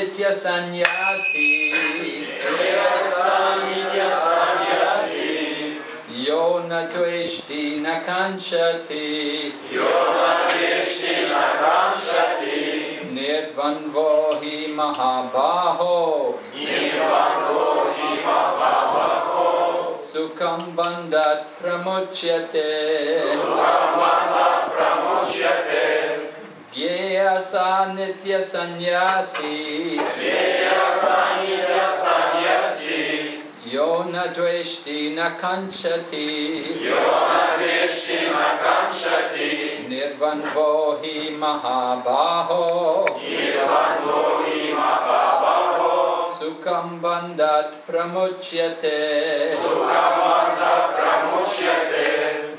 nitya sannyasi. nitya sannyasi. Yo na tueshti na kanchati. Yo na tueshti na kanchati. Nirvanvo hi mahabaho. Nirvanvo hi mahabaho. Sukham bandat pramuchyate. Sukham bandat pramuchyate. असा नित्य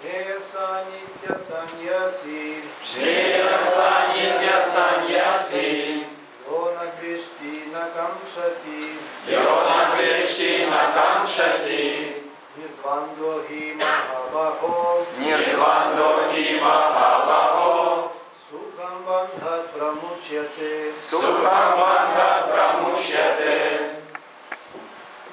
Esa nitya sanyasi. Esa nitya sanyasi. Yona Krishna kamshati. Yona Krishna kamshati. Nirvando hi mahabaho. Nirvando hi mahabaho. Sukham bandha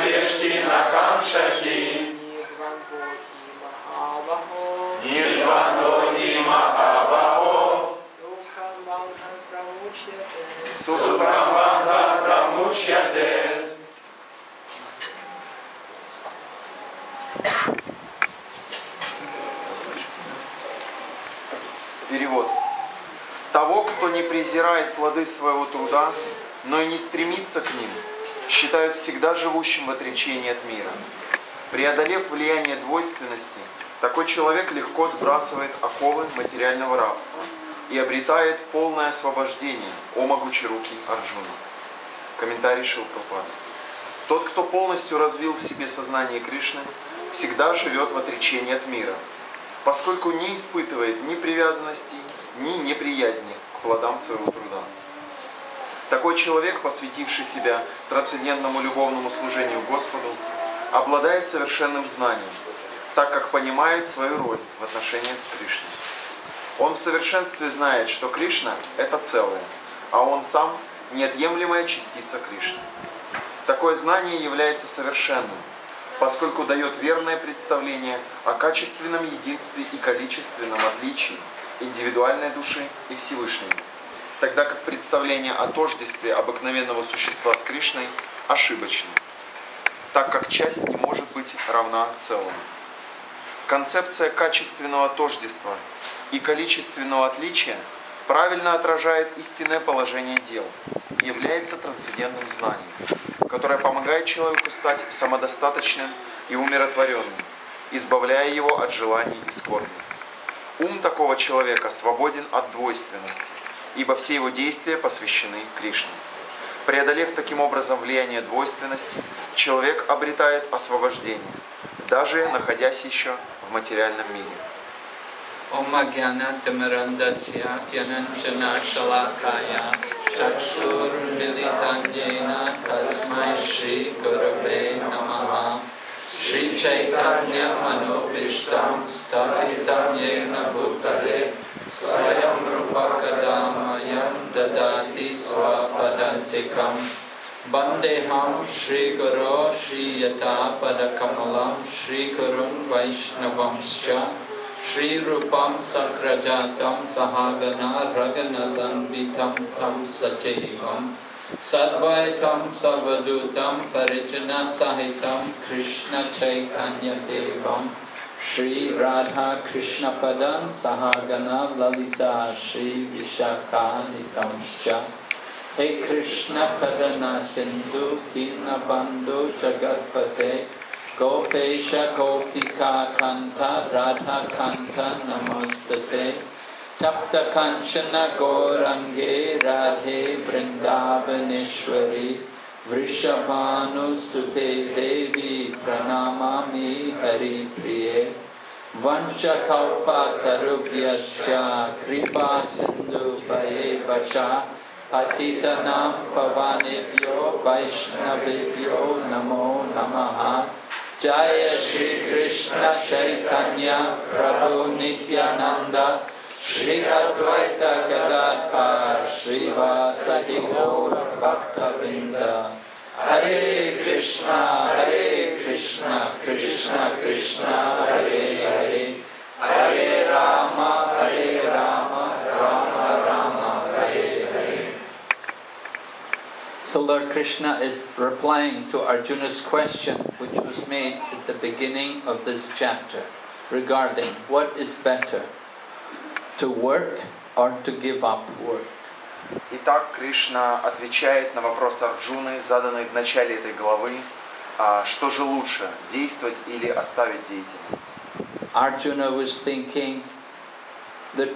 двешти на камштати, Нирванбохи Махабахо, Сухам Бангхан Прамучьяте, Сукхам Перевод. Того, кто не презирает плоды своего труда, но и не стремится к ним, считают всегда живущим в отречении от мира. Преодолев влияние двойственности, такой человек легко сбрасывает оковы материального рабства и обретает полное освобождение, о могучерукий Арджуна. Комментарий Шилпрапада. Тот, кто полностью развил в себе сознание Кришны, всегда живет в отречении от мира, поскольку не испытывает ни привязанности, ни неприязни к плодам своего труда. Такой человек, посвятивший себя трансцендентному любовному служению Господу, обладает совершенным знанием, так как понимает свою роль в отношениях с Кришной. Он в совершенстве знает, что Кришна – это целое, а он сам – неотъемлемая частица Кришны. Такое знание является совершенным, поскольку дает верное представление о качественном единстве и количественном отличии индивидуальной души и Всевышнего, тогда как представление о тождестве обыкновенного существа с Кришной ошибочно. так как часть не может быть равна целому. Концепция качественного тождества и количественного отличия правильно отражает истинное положение дел и является трансцендентным знанием, которое помогает человеку стать самодостаточным и умиротворенным, избавляя его от желаний и скорби. Ум такого человека свободен от двойственности, ибо все его действия посвящены Кришне. Преодолев таким образом влияние двойственности, человек обретает освобождение, даже находясь еще в материальном мире. Shri Chaitanya Manobishtam Stapitam Yena Bhutale स्वयं रूपकदामयं ददाति स्वपदन्तिकं। वन्देऽहं श्रीगुरो श्रीयतापदकमलं श्रीगुरुं वैष्णवंश्च। श्रीरूपं सक्रजातं सहागना रगनलन्वितं तं सचैवम् Sadvaitam Savadutam Parichana Sahitam Shri राधा कृष्ण पद सहागना ललिता श्री विशाखा हे कृष्ण पद न सिंधु किन्न बंधु जगतपते गोपेश गोपिका कांत राधा कांत नमस्ते तप्त कांचन गौरंगे राधे वृंदावनेश्वरी वृषभानुस्तुते देवी प्रणमामि हरिप्रिये। वंशकौपतरुभ्यश्च कृपासिन्धुभयेव च अतितनां पवानेभ्यो वैष्णवेभ्यो नमो नमः। जय श्रीकृष्ण चैतन्य प्रभु नित्यानन्द। श्री अद्वैत गदाधर श्रीवासरि गौरभक्तवृन्द Hare Krishna Hare Krishna Krishna Krishna Hare Hare Hare Rama Hare Rama Rama Rama Hare Hare So Lord Krishna is replying to Arjuna's question which was made at the beginning of this chapter regarding what is better, to work or to give up work. Итак, Кришна отвечает на вопрос Арджуны, заданный в начале этой главы, а, что же лучше, действовать или оставить деятельность. Arjuna was thinking that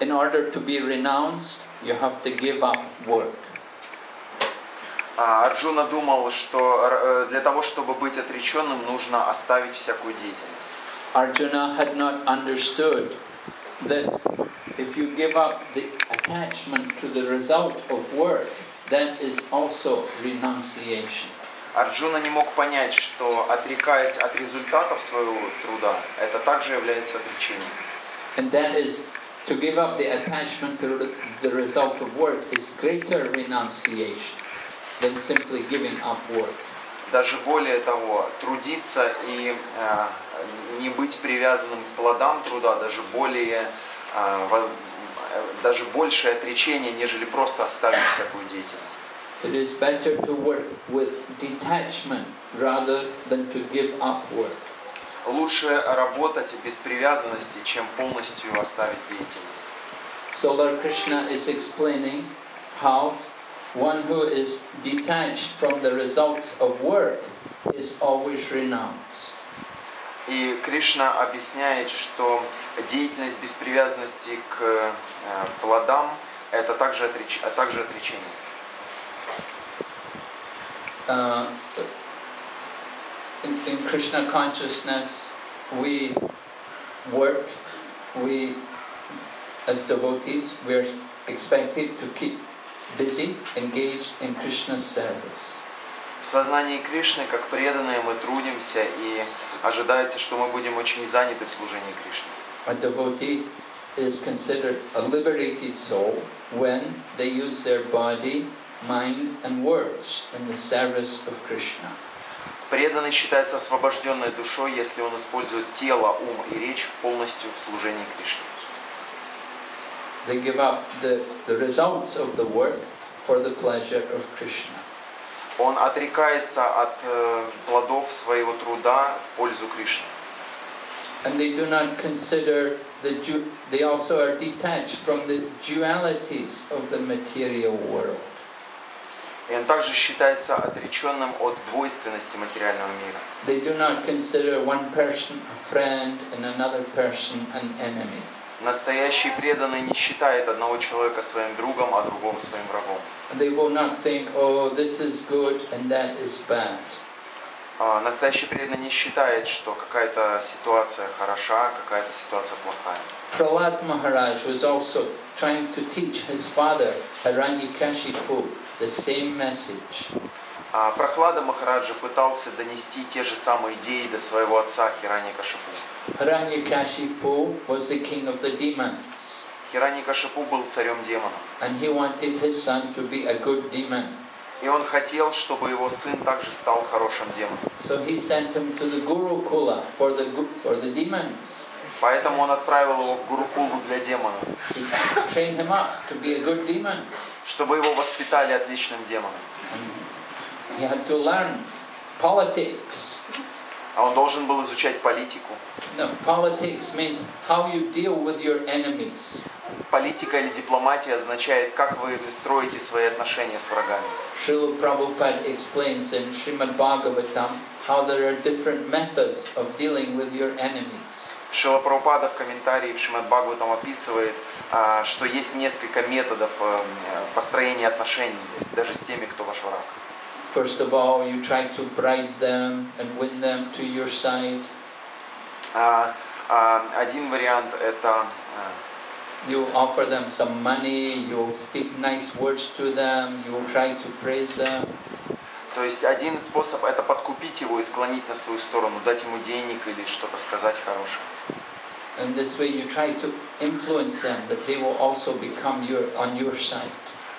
in order to be renounced, you have to give up work. А Арджуна думал, что э, для того, чтобы быть отреченным, нужно оставить всякую деятельность. Arjuna had not understood that if you give up the attachment to the result of work, that is also renunciation. Арджуна не мог понять, что отрекаясь от результатов своего труда, это также является отречением. And that is to give up the attachment to the- result of work is greater renunciation than simply giving up work. Даже более того, трудиться и э, не быть привязанным к плодам труда, даже более, э, э, даже большее отречение, нежели просто оставить всякую деятельность. It is better to work with detachment rather than to give up work. Лучше работать без привязанности, чем полностью оставить деятельность. So Lord Krishna is explaining how one who is detached from the results of work is always renounced. И Кришна объясняет, что деятельность без привязанности к э, плодам – это также, отреч- а также отречение. Uh, in, in Krishna consciousness, we work, we, as devotees, we are expected to keep busy, engaged in Krishna's service. В сознании Кришны, как преданные, мы трудимся и ожидается, что мы будем очень заняты в служении Кришне. A devotee is considered a liberated soul when they use their body, mind, and words in the service of Krishna. Преданный считается освобожденной душой, если он использует тело, ум и речь полностью в служении Кришне. They give up the, the results of the work for the pleasure of Krishna. Он отрекается от э, плодов своего труда в пользу Кришны. And they do not consider the du- they also are detached from the dualities of the material world. И он также считается отреченным от двойственности материального мира. They do not consider one person a friend and another person an enemy. Настоящий преданный не считает одного человека своим другом, а другого своим врагом. They will not think, oh, this is good and that is bad. А Настоящий преданный не считает, что какая-то ситуация хороша, какая-то ситуация плохая. Prahlad Maharaj was also trying to teach his father, Hiranyakashipu, the same message. А Прохлада Махараджа пытался донести те же самые идеи до своего отца Хираньякашипу. Hiranyakashipu was the king of the demons, Хираньякашипу был царем демонов. and he wanted his son to be a good demon. И он хотел, чтобы его сын также стал хорошим демоном. So he sent him to the Gurukula for the for the demons. Поэтому он отправил его в Гурукулу для демонов, He trained him up to be a good demon. чтобы его воспитали отличным демоном. He had to learn politics. А он должен был изучать политику. No, politics means how you deal with your enemies. Политика или дипломатия означает, как вы строите свои отношения с врагами. Srila Prabhupada explains in Srimad Bhagavatam how there are different methods of dealing with your enemies. Шила Прабхупада в комментарии в Шримад Бхагаватам описывает, а, что есть несколько методов э, построения отношений, даже с теми, кто ваш враг. First of all, you try to bribe them and win them to your side. А, а, Один вариант это э, You offer them some money, you'll speak nice words to them, you'll try to praise them. То есть один способ это подкупить его и склонить на свою сторону, дать ему денег или что-то сказать хорошее. And this way you try to influence them that they will also become your on your side.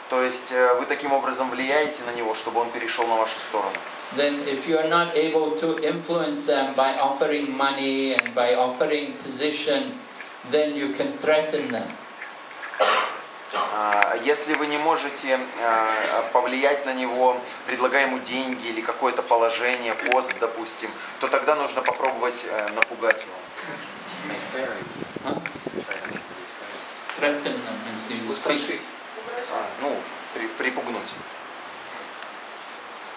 То есть э, вы таким образом влияете на него, чтобы он перешел на вашу сторону. Then if you are not able to influence them by offering money and by offering position, then you can threaten them. А, Если вы не можете э, повлиять на него, предлагая ему деньги или какое-то положение, пост, допустим, то тогда нужно попробовать э, напугать его. Threaten them. А, Ну, при- припугнуть.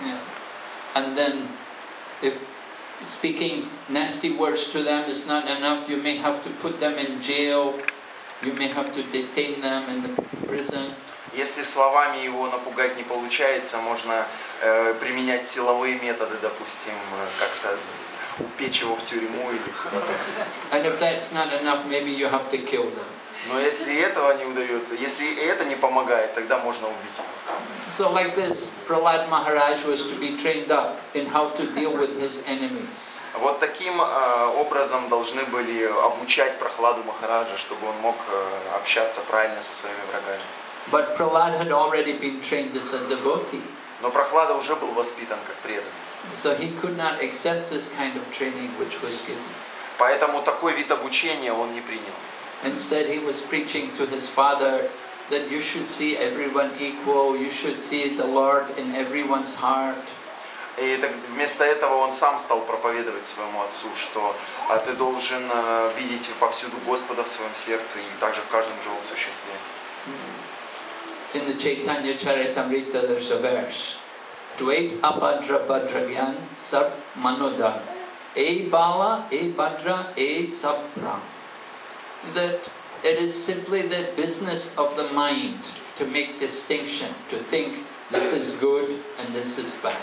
Yeah. And then if speaking nasty words to them is not enough, you may have to put them in jail, you may have to detain them in the prison. Если словами его напугать не получается, можно э, применять силовые методы, допустим, э, как-то с- упечь его в тюрьму или куда-то. And if that's not enough, maybe you have to kill them. Но если этого не удается, если это не помогает, тогда можно убить его. So like this, Prahlad Maharaj was to be trained up in how to deal with his enemies. Вот таким э, образом должны были обучать Прохладу Махараджа, чтобы он мог э, общаться правильно со своими врагами. But Prahlad had already been trained as a devotee, Но Прохлада уже был воспитан как преданный. so he could not accept this kind of training which was given. Поэтому такой вид обучения он не принял. Instead, he was preaching to his father that you should see everyone equal, you should see the Lord in everyone's heart. И так вместо этого он сам стал проповедовать своему отцу, что а, ты должен э, видеть повсюду Господа в своем сердце и также в каждом живом существе. In the Chaitanya Charitamrita, there's a verse. Dvait abhadra bhadragyan sab manodan. E bala, e bhadra, e sabram. That it is simply the business of the mind to make distinction, to think this is good and this is bad.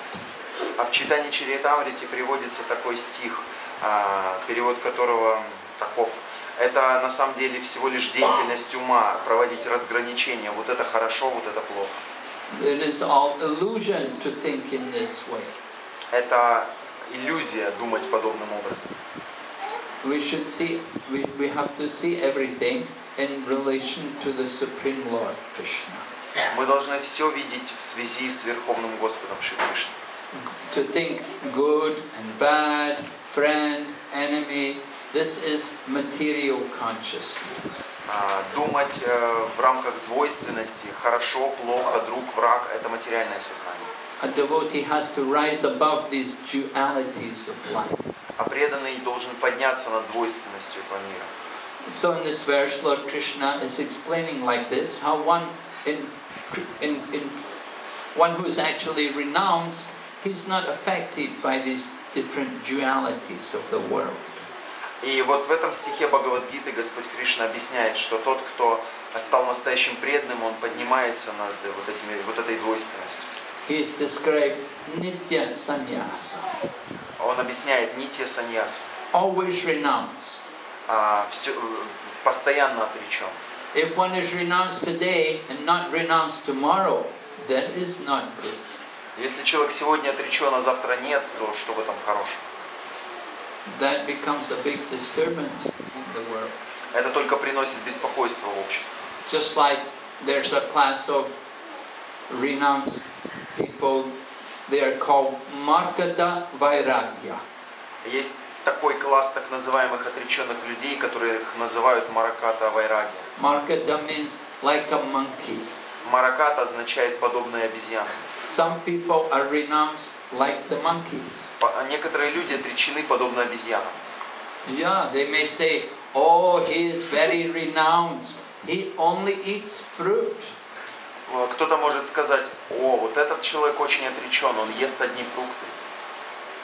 А в читании Чаритамрити приводится такой стих, а, перевод которого таков. Это на самом деле всего лишь деятельность ума, проводить разграничения. Вот это хорошо, вот это плохо. It is all illusion to think in this way. Это иллюзия думать подобным образом. We should see, we, we have to see everything in relation to the Supreme Lord Krishna. Мы должны все видеть в связи с Верховным Господом Шри Кришной. To think good and bad, friend, enemy, this is material consciousness. А, Думать э, в рамках двойственности, хорошо, плохо, друг, враг, это материальное сознание. a devotee has to rise above these dualities of life. А преданный должен подняться над двойственностью этого мира. So in this verse, Lord Krishna is explaining like this how one in, in, in one who is actually renounced, he's not affected by these different dualities of the world. И вот в этом стихе Бхагавадгиты Господь Кришна объясняет, что тот, кто стал настоящим преданным, он поднимается над вот, этими, вот этой двойственностью. He is described nitya sannyasa, Он объясняет нитья саньяса, always renounced. а, всё- постоянно отречен. If one is renounced today and not renounced tomorrow, that is not good. Если человек сегодня отречен, а завтра нет, то что в этом хорошего? That becomes a big disturbance in the world. Это только приносит беспокойство в обществе. Just like there's a class of renounced people, they are called Markata Vairagya. Есть такой класс так называемых отреченных людей, которых называют мараката вайраги. Markata means like a monkey. Мараката означает подобные обезьяны. Some people are renounced like the monkeys. Некоторые люди отречены подобно обезьянам. Yeah, they may say, oh, he is very renounced. He only eats fruit. Э, Кто-то может сказать, о, вот этот человек очень отречен, он ест одни фрукты.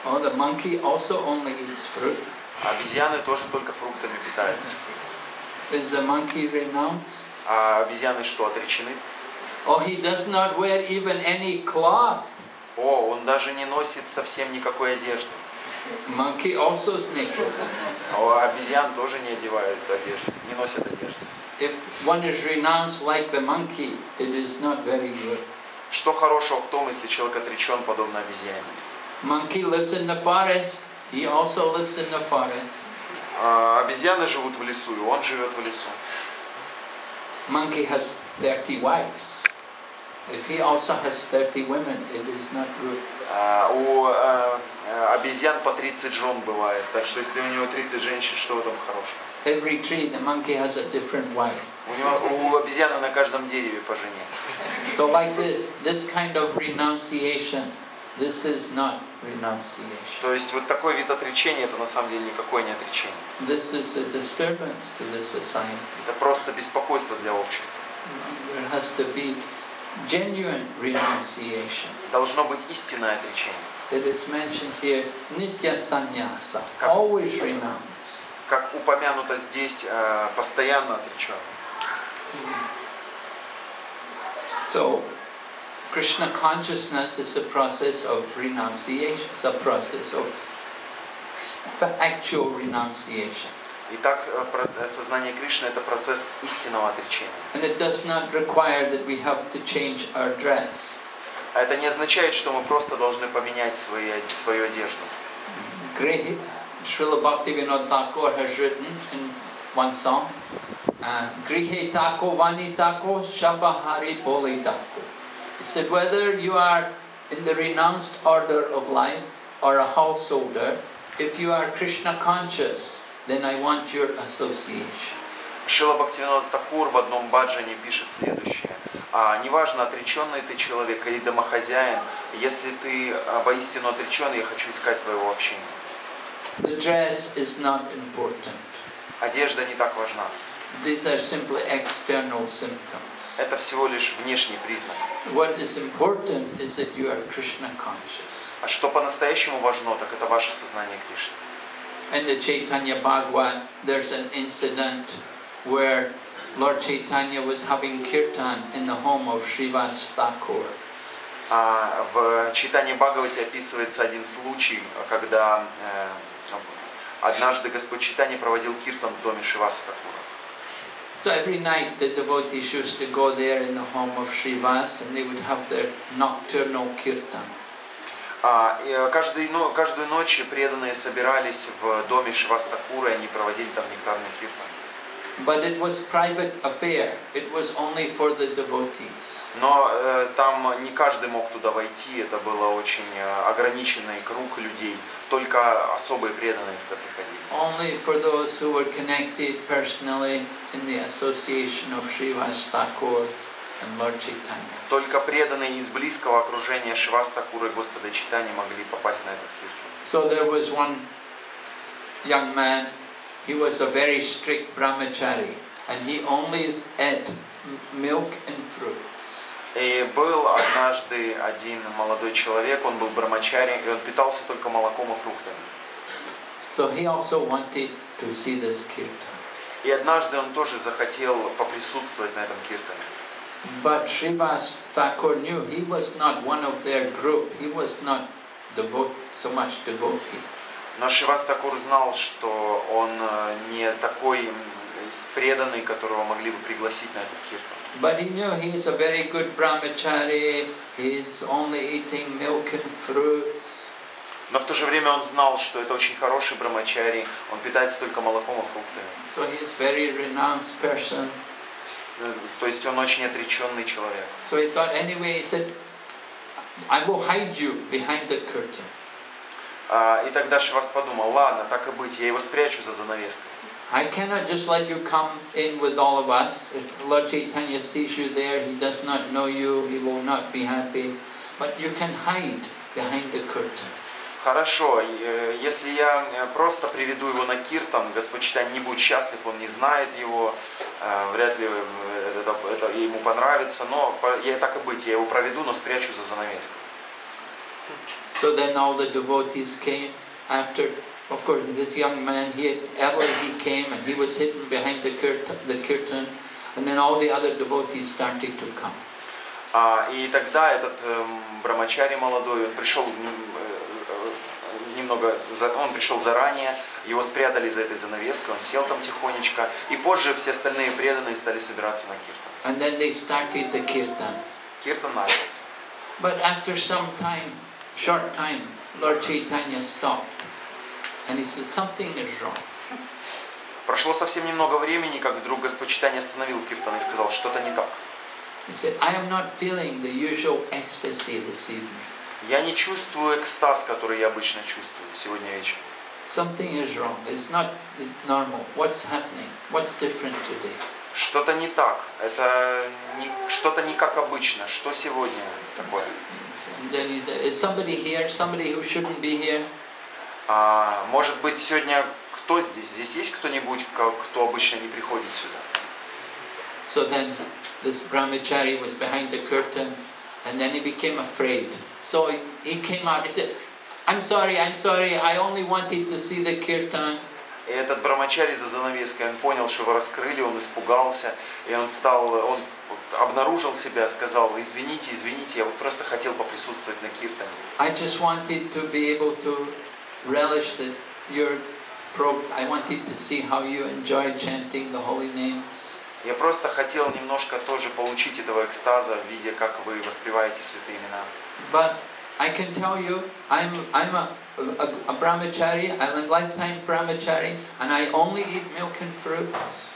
Oh, the monkey also only eats fruit. Обезьяны тоже только фруктами питаются. Is the monkey renounced? А обезьяны что, отречены? Oh, he does not wear even any cloth. О, он даже не носит совсем никакой одежды. Monkey also is naked. А обезьян тоже не одевают одежды, не носят одежды. If one is renounced like the monkey, it is not very good. Что хорошего в том, если человек отречен подобно обезьяне? Monkey lives in the forest. He also lives in the forest. А, обезьяны живут в лесу, и он живет в лесу. Monkey has 30 wives. If he also has 30 women, it is not good. А, у э, э, обезьян по 30 жен бывает, так что если у него 30 женщин, что в этом хорошего? Every tree, the monkey has a different wife. У, него, у обезьяны на каждом дереве по жене. So like this, this kind of renunciation, this is not renunciation. То есть вот такой вид отречения, это на самом деле никакое не отречение. This is a disturbance to the society. Это просто беспокойство для общества. There has to be genuine renunciation. Должно быть истинное отречение. It is mentioned here, nitya sannyasa, always renounce. Как упомянуто здесь, э, постоянно отречен. So, Krishna consciousness is a process of renunciation, it's a process of fa- actual renunciation. Итак, э, про- э, сознание Кришны – это процесс истинного отречения. And it does not require that we have to change our dress. А это не означает, что мы просто должны поменять свои, од- свою одежду. Great, Srila Bhaktivinoda Thakur has written in one song, uh, Grihe Tako Vani Tako Shabahari Boli Tako. He said, whether you are in the renounced order of life or a householder, if you are Krishna conscious, then I want your association. Шила Бхактивинода Такур в одном баджане пишет следующее. А, неважно, отреченный ты человек или домохозяин, если ты а, воистину отречен, я хочу искать твоего общения. The dress is not important. Одежда не так важна. These are simply external symptoms. Это всего лишь внешний признак. What is important is that you are Krishna conscious. А что по-настоящему важно, так это ваше сознание Кришны. In the Chaitanya Bhagavat, there's an incident where Lord Chaitanya was having kirtan in the home of Srivas Thakur. А, в читании Бхагавати описывается один случай, когда э, однажды Господь Читания проводил киртан в доме Шиваса Такура. So every night the devotees used to go there in the home of Srivas and they would have their nocturnal kirtan. А, э, каждый, но- каждую ночь преданные собирались в доме Шивастакура, и они проводили там нектарный киртан. But it was private affair. It was only for the devotees. Но э, там не каждый мог туда войти, это было очень э, ограниченный круг людей, только особые преданные туда приходили. Only for those who were connected personally in the association of Srivas Thakur and Lord Chaitanya. Только преданные из близкого окружения Шивастакура и Господа Читани могли попасть на этот киртан. So there was one young man, he was a very strict brahmachari, and he only ate milk and fruits. И был однажды один молодой человек, он был брамачари, и он питался только молоком и фруктами. So he also wanted to see this kirtan. И однажды он тоже захотел поприсутствовать на этом киртане. But Srivas Thakur knew he was not one of their group. He was not devote, so much devotee. Но Шивастакур знал, что он э, не такой преданный, которого могли бы пригласить на этот киртан. But he knew he is a very good brahmachari. He's only eating milk and fruits. Но в то же время он знал, что это очень хороший брамачари, он питается только молоком и фруктами. So he is very renounced person. С- То есть он очень отреченный человек. So he thought anyway, he said, I will hide you behind the curtain. А, И тогда Шивас подумал, ладно, так и быть, я его спрячу за занавеской. I cannot just let you come in with all of us. If Lord Chaitanya sees you there, he does not know you, he will not be happy. But you can hide behind the curtain. Хорошо, э, если я э, просто приведу его на киртан, Господь Читань не будет счастлив, он не знает его, э, вряд ли это, это ему понравится, но я так и быть, я его проведу, но спрячу за занавеской. So then all the devotees came after, of course, this young man, he had, ever he came and he was hidden behind the curtain, the curtain, and then all the other devotees started to come. А, и тогда этот эм, брамачари молодой, он пришел э, э, немного, за- он пришел заранее, его спрятали за этой занавеской, он сел там тихонечко, и позже все остальные преданные стали собираться на киртан. And then they started the kirtan. Киртан начался. But after some time, short time, Lord Chaitanya stopped. And he said, something is wrong. Прошло совсем немного времени, как вдруг Господь Читание остановил киртан и сказал, что-то не так. He said, I am not feeling the usual ecstasy this evening. Я не чувствую экстаз, который я обычно чувствую сегодня вечером. Something is wrong. It's not normal. What's happening? What's different today? Что-то не так. Это что-то не как обычно. Что сегодня такое? Then he said, is somebody here? Somebody who shouldn't be here? А, может быть, сегодня кто здесь? Здесь есть кто-нибудь, кто обычно не приходит сюда? So then this brahmachari was behind the curtain and then he became afraid. So he came out, he said, I'm sorry, I'm sorry, I only wanted to see the kirtan. И этот брамачари за занавеской, он понял, что его раскрыли, он испугался, и он стал, он обнаружил себя, сказал, извините, извините, я вот просто хотел поприсутствовать на киртане. I just wanted to be able to relish the, your. I wanted to see how you enjoy chanting the holy names. Я просто хотел немножко тоже получить этого экстаза в виде, как вы воспеваете святые имена. But I can tell you, I'm, I'm a, a, a brahmachari, I'm a lifetime brahmachari, and I only eat milk and fruits.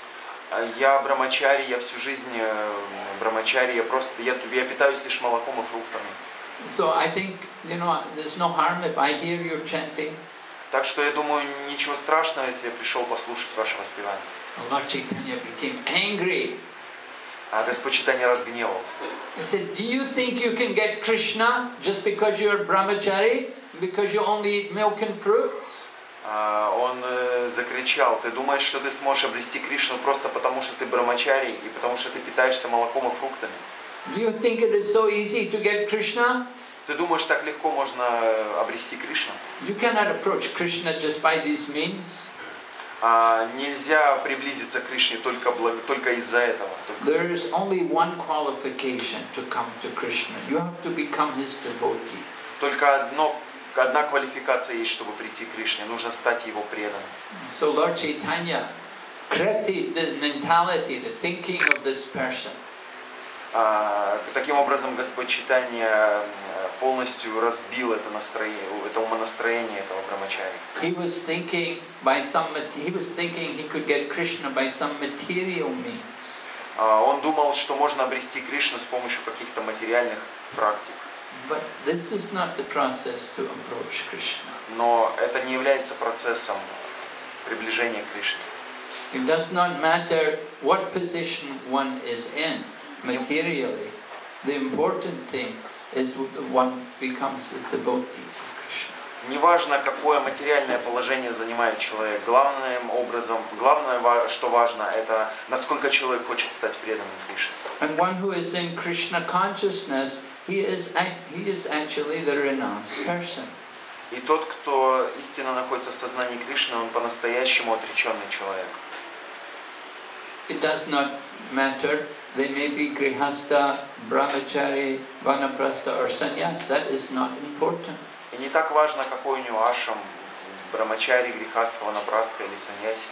А Я брамачари, я всю жизнь э, брамачари, я просто, я, я питаюсь лишь молоком и фруктами. So I think, you know, there's no harm if I hear you chanting. Так что я думаю, ничего страшного, если я пришел послушать ваше воспевание. And Lord Chaitanya became angry. А Господь Читание разгневался. He said, do you think you can get Krishna just because you're a brahmachari? Because you only eat milk and fruits? А, Он э, закричал, ты думаешь, что ты сможешь обрести Кришну просто потому, что ты брамачари и потому, что ты питаешься молоком и фруктами? Do you think it is so easy to get Krishna? Ты думаешь, так легко можно обрести Кришну? You cannot approach Krishna just by these means. А, нельзя приблизиться к Кришне только, благ- только из-за этого. Только- There is only one qualification to come to Krishna. You have to become his devotee. Только одно, одна квалификация есть, чтобы прийти к Кришне. Нужно стать его преданным. So Lord Chaitanya corrected the mentality, the thinking of this person. А, таким образом, Господь Читание э, полностью разбил это настроение, это умонастроение этого брамачари. He was thinking by some he was thinking he could get Krishna by some material means. А, Он думал, что можно обрести Кришну с помощью каких-то материальных практик. But this is not the process to approach Krishna. Но это не является процессом приближения к Кришне. It does not matter what position one is in. materially. The important thing is one becomes a devotee of Krishna. Неважно, какое материальное положение занимает человек. Главным образом, главное, ва- что важно, это насколько человек хочет стать преданным Кришне. And one who is in Krishna consciousness, he is ac- he is actually the renounced person. И тот, кто истинно находится в сознании Кришны, он по-настоящему отреченный человек. It does not matter. They may be grihasta, brahmachari, vanaprastha, or sannyas. That is not important. И не так важно, какой у него ашам, брамачари, грехаства, ванапраска или саньяси.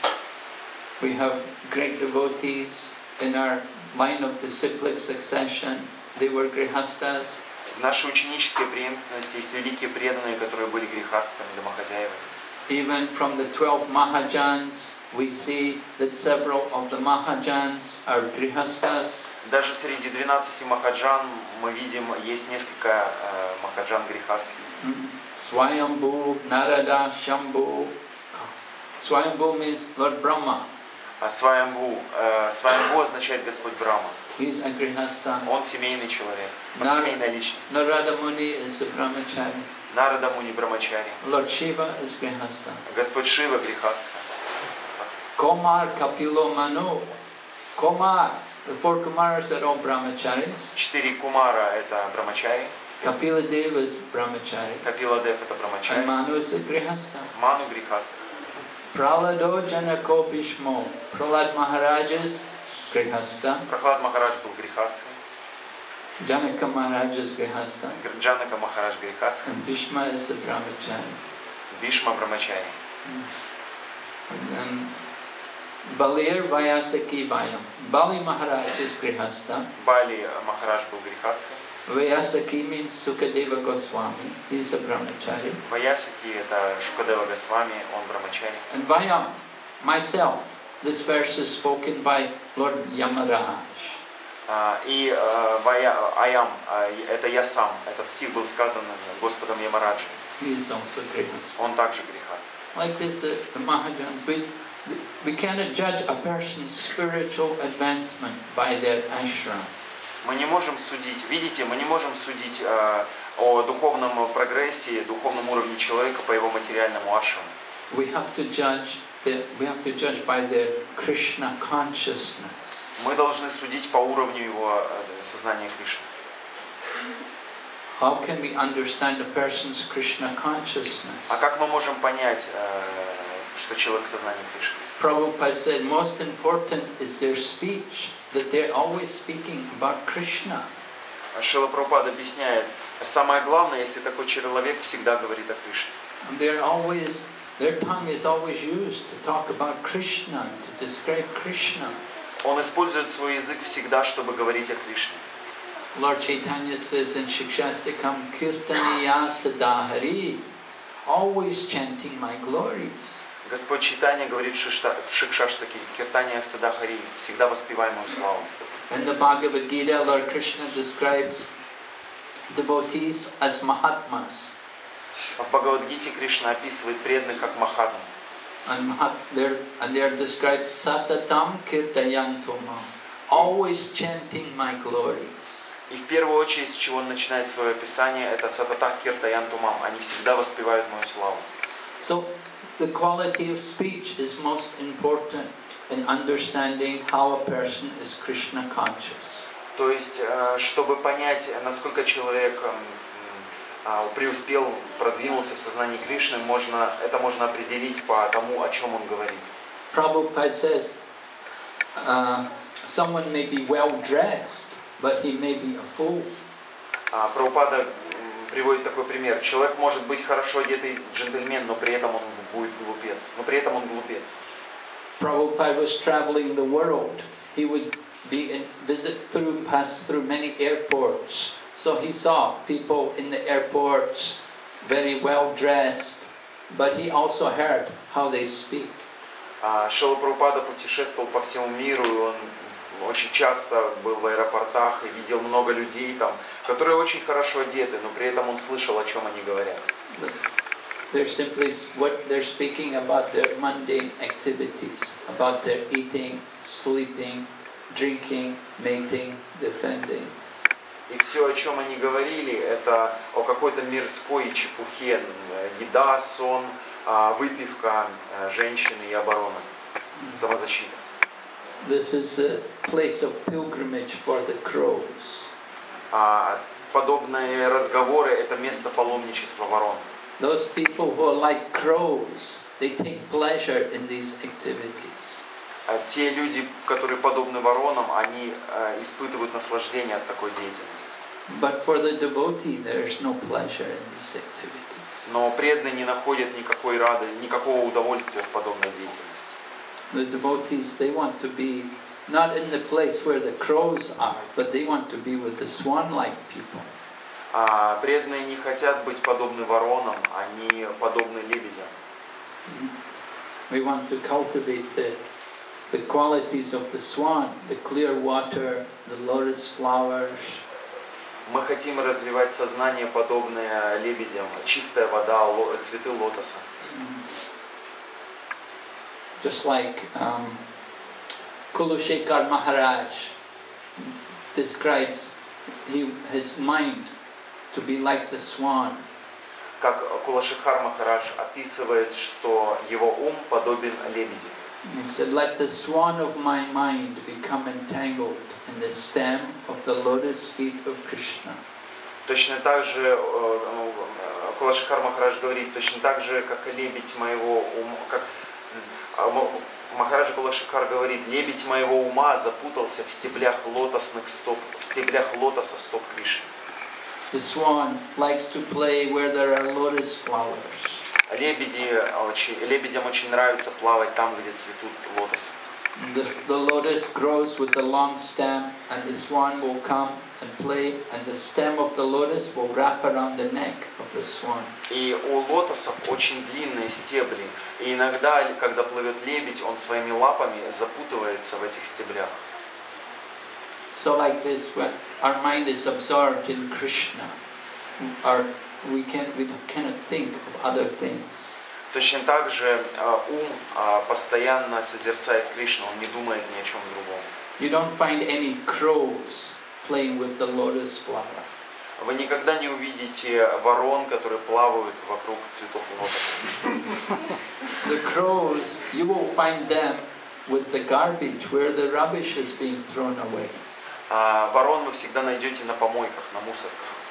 We have great devotees in our line of disciplic succession. They were grihastas. В нашей ученической преемственности есть великие преданные, которые были грехастами, домохозяевами. Even from the 12 Mahajans, we see that several of the Mahajans are grihastas. Даже среди 12 махаджан мы видим, есть несколько э, махаджан грехастхи. Mm. Swayambhu, Narada, Shambhu. Swayambhu means Lord Brahma. А Сваямбу, э, означает Господь Брахма. Is. Он семейный человек, он Да. семейная личность. Narada Muni is a brahmachari. Нарада Муни Брамачари. Is grihasta. Господь Шива грехастха. Komar Kapilo Manu. Komar, the four Kumaras are all brahmacharis. Четыре Кумара это Брамачари, Kapila Deva is brahmachari. Капиладев это And Брамачари, Manu is the grihasta. Ману грехастха. Pralado Janako Bhishmo. Maharaj is grihasta. Прохлад Махарадж был грехастхой, Janaka Maharaj is grihasta. Джанака Махарадж грехастхой, And Bhishma is a brahmachari. Бишма Брамачари. And then Balir Vyasaki Vayam. Bali Maharaj is grihasta. Бали Махарадж был грехастхой, Vyasaki means Sukadeva Goswami. He is a brahmachari. Ваясики это Шукадева Госвами, он Брамачари. And Vayam, myself. This verse is spoken by Lord Yamaraj. А, И э, Вая, Аям, а, это я сам. Этот стих был сказан Господом Ямараджи. He is also grihasta. Он также грехаст. Like this, uh, the Mahajans, we, we cannot judge a person's spiritual advancement by their ashram. Мы не можем судить, видите, мы не можем судить э, о духовном прогрессе, духовном уровне человека по его материальному ашраму. We have to judge the, we have to judge by their Krishna consciousness. Мы должны судить по уровню его э, сознания Кришны. How can we understand a person's Krishna consciousness? А как мы можем понять, э, что человек в сознании Кришны? Prabhupada said most important is their speech, that they're always speaking about Krishna. Шила Прабхупада объясняет, самое главное, если такой человек всегда говорит о Кришне. And they're always, their tongue is always used to talk about Krishna, to describe Krishna. Он использует свой язык всегда, чтобы говорить о Кришне. Lord Chaitanya says in Shikshastikam, Kirtaniya Sadahari, always chanting my glories. Господь Читания говорит в Шишта- в Шикшаштаке, Киртания Садахари, всегда воспевай мою славу. In the Bhagavad Gita, Lord Krishna describes devotees as Mahatmas. В Бхагавадгите Кришна описывает преданных как Махатму. And, they're, and they're described Satatam Kirtayantuma, always chanting my glories. И в первую очередь, с чего он начинает свое описание, это Сататак Киртаян Тумам. Они всегда воспевают мою славу. So the quality of speech is most important in understanding how a person is Krishna conscious. То есть, э, чтобы понять, насколько человек м, м, а, преуспел, продвинулся в сознании Кришны, можно, это можно определить по тому, о чем он говорит. Prabhupada says, uh, someone may be well dressed, but he may be a fool. А, Прабхупада приводит такой пример. Человек может быть хорошо одетый джентльмен, но при этом он будет глупец. Но при этом он глупец. Prabhupada was traveling the world. He would be in, visit through, pass through many airports. So he saw people in the airports very well dressed, but he also heard how they speak. А, Шила Прабхупада путешествовал по всему миру, и он очень часто был в аэропортах и видел много людей там, которые очень хорошо одеты, но при этом он слышал, о чем они говорят. They're simply s- what they're speaking about their mundane activities, about their eating, sleeping, drinking, mating, defending. И все, о чем они говорили, это о какой-то мирской чепухе. Еда, сон, а, выпивка, э, женщины и оборона, самозащита. This is a place of pilgrimage for the crows. А подобные разговоры – это место паломничества ворон. Those people who are like crows, they take pleasure in these activities. А те люди, которые подобны воронам, они э, испытывают наслаждение от такой деятельности. But for the devotee, there is no pleasure in these activities. Но преданные не находят никакой рады, никакого удовольствия в подобной деятельности. The devotees, they want to be not in the place where the crows are, but they want to be with the swan-like people. А преданные не хотят быть подобны воронам, они подобны лебедям. We want to cultivate the, the qualities of the swan, the clear water, the lotus flowers, Мы хотим развивать сознание, подобное лебедям, чистая вода, цветы лотоса. just like um, Kulushekar Maharaj describes he, his mind to be like the swan. Как Кулашихар Махарадж описывает, что его ум подобен лебеди. He said, Let the swan of my mind become entangled in the stem of the lotus feet of Krishna. Точно так же э, э, Кулашихар Махарадж говорит, точно так же, как и лебедь моего ума, как м, а, М- Махараджа Кулашихар говорит, лебедь моего ума запутался в стеблях лотосных стоп, в стеблях лотоса стоп Кришны. The swan likes to play where there are lotus flowers. Лебеди очень, лебедям очень нравится плавать там, где цветут лотосы. The, the lotus grows with the long stem, and the swan will come and play, and the stem of the lotus will wrap around the neck of the swan. И у лотосов очень длинные стебли. И иногда, когда плывет лебедь, он своими лапами запутывается в этих стеблях. So, like this, our mind is absorbed in Krishna, our, we, can, we cannot think of other things. Точно так же э, ум э, постоянно созерцает Кришну, он не думает ни о чем другом. You don't find any crows playing with the lotus flower. Вы никогда не увидите ворон, которые плавают вокруг цветов лотоса. The crows, you will find them with the garbage where the rubbish is being thrown away. А ворон вы всегда найдете на помойках, на мусорках.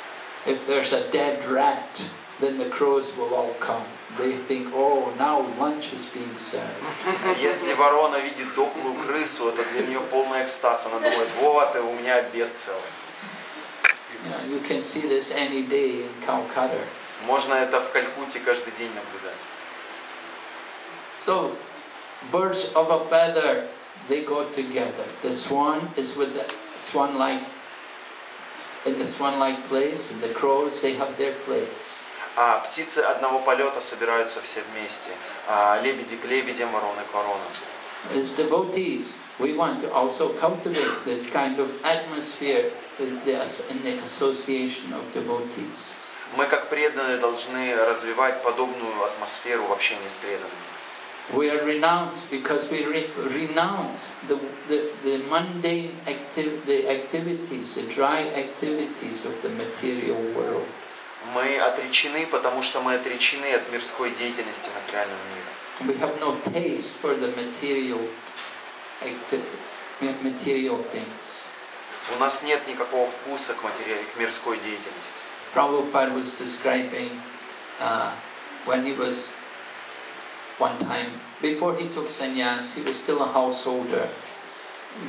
If there's a dead rat, then the crows will all come. They think, oh, now lunch is being served. Если ворона видит дохлую крысу, это для нее полный экстаз. Она думает, вот, и у меня обед целый. You, know, you can see this any day in Calcutta. Можно это в Калькутте каждый день наблюдать. So, birds of a feather, they go together. The swan is with the swan-like, in the swan-like place, and the crows, they have their place. А птицы одного полета собираются все вместе. А лебеди к лебедям, вороны к воронам. As devotees, we want to also cultivate this kind of atmosphere in the association of devotees. Мы, как преданные, должны развивать подобную атмосферу в общении с преданными. We are renounced because we re- renounce the, the, the mundane activ- the activities, the dry activities of the material world. Мы отречены, потому что мы отречены от мирской деятельности материального мира. We have no taste for the material, acti- material things. У нас нет никакого вкуса к, матери... к мирской деятельности. Prabhupada was describing uh, when he was one time, before he took sannyas, he was still a householder,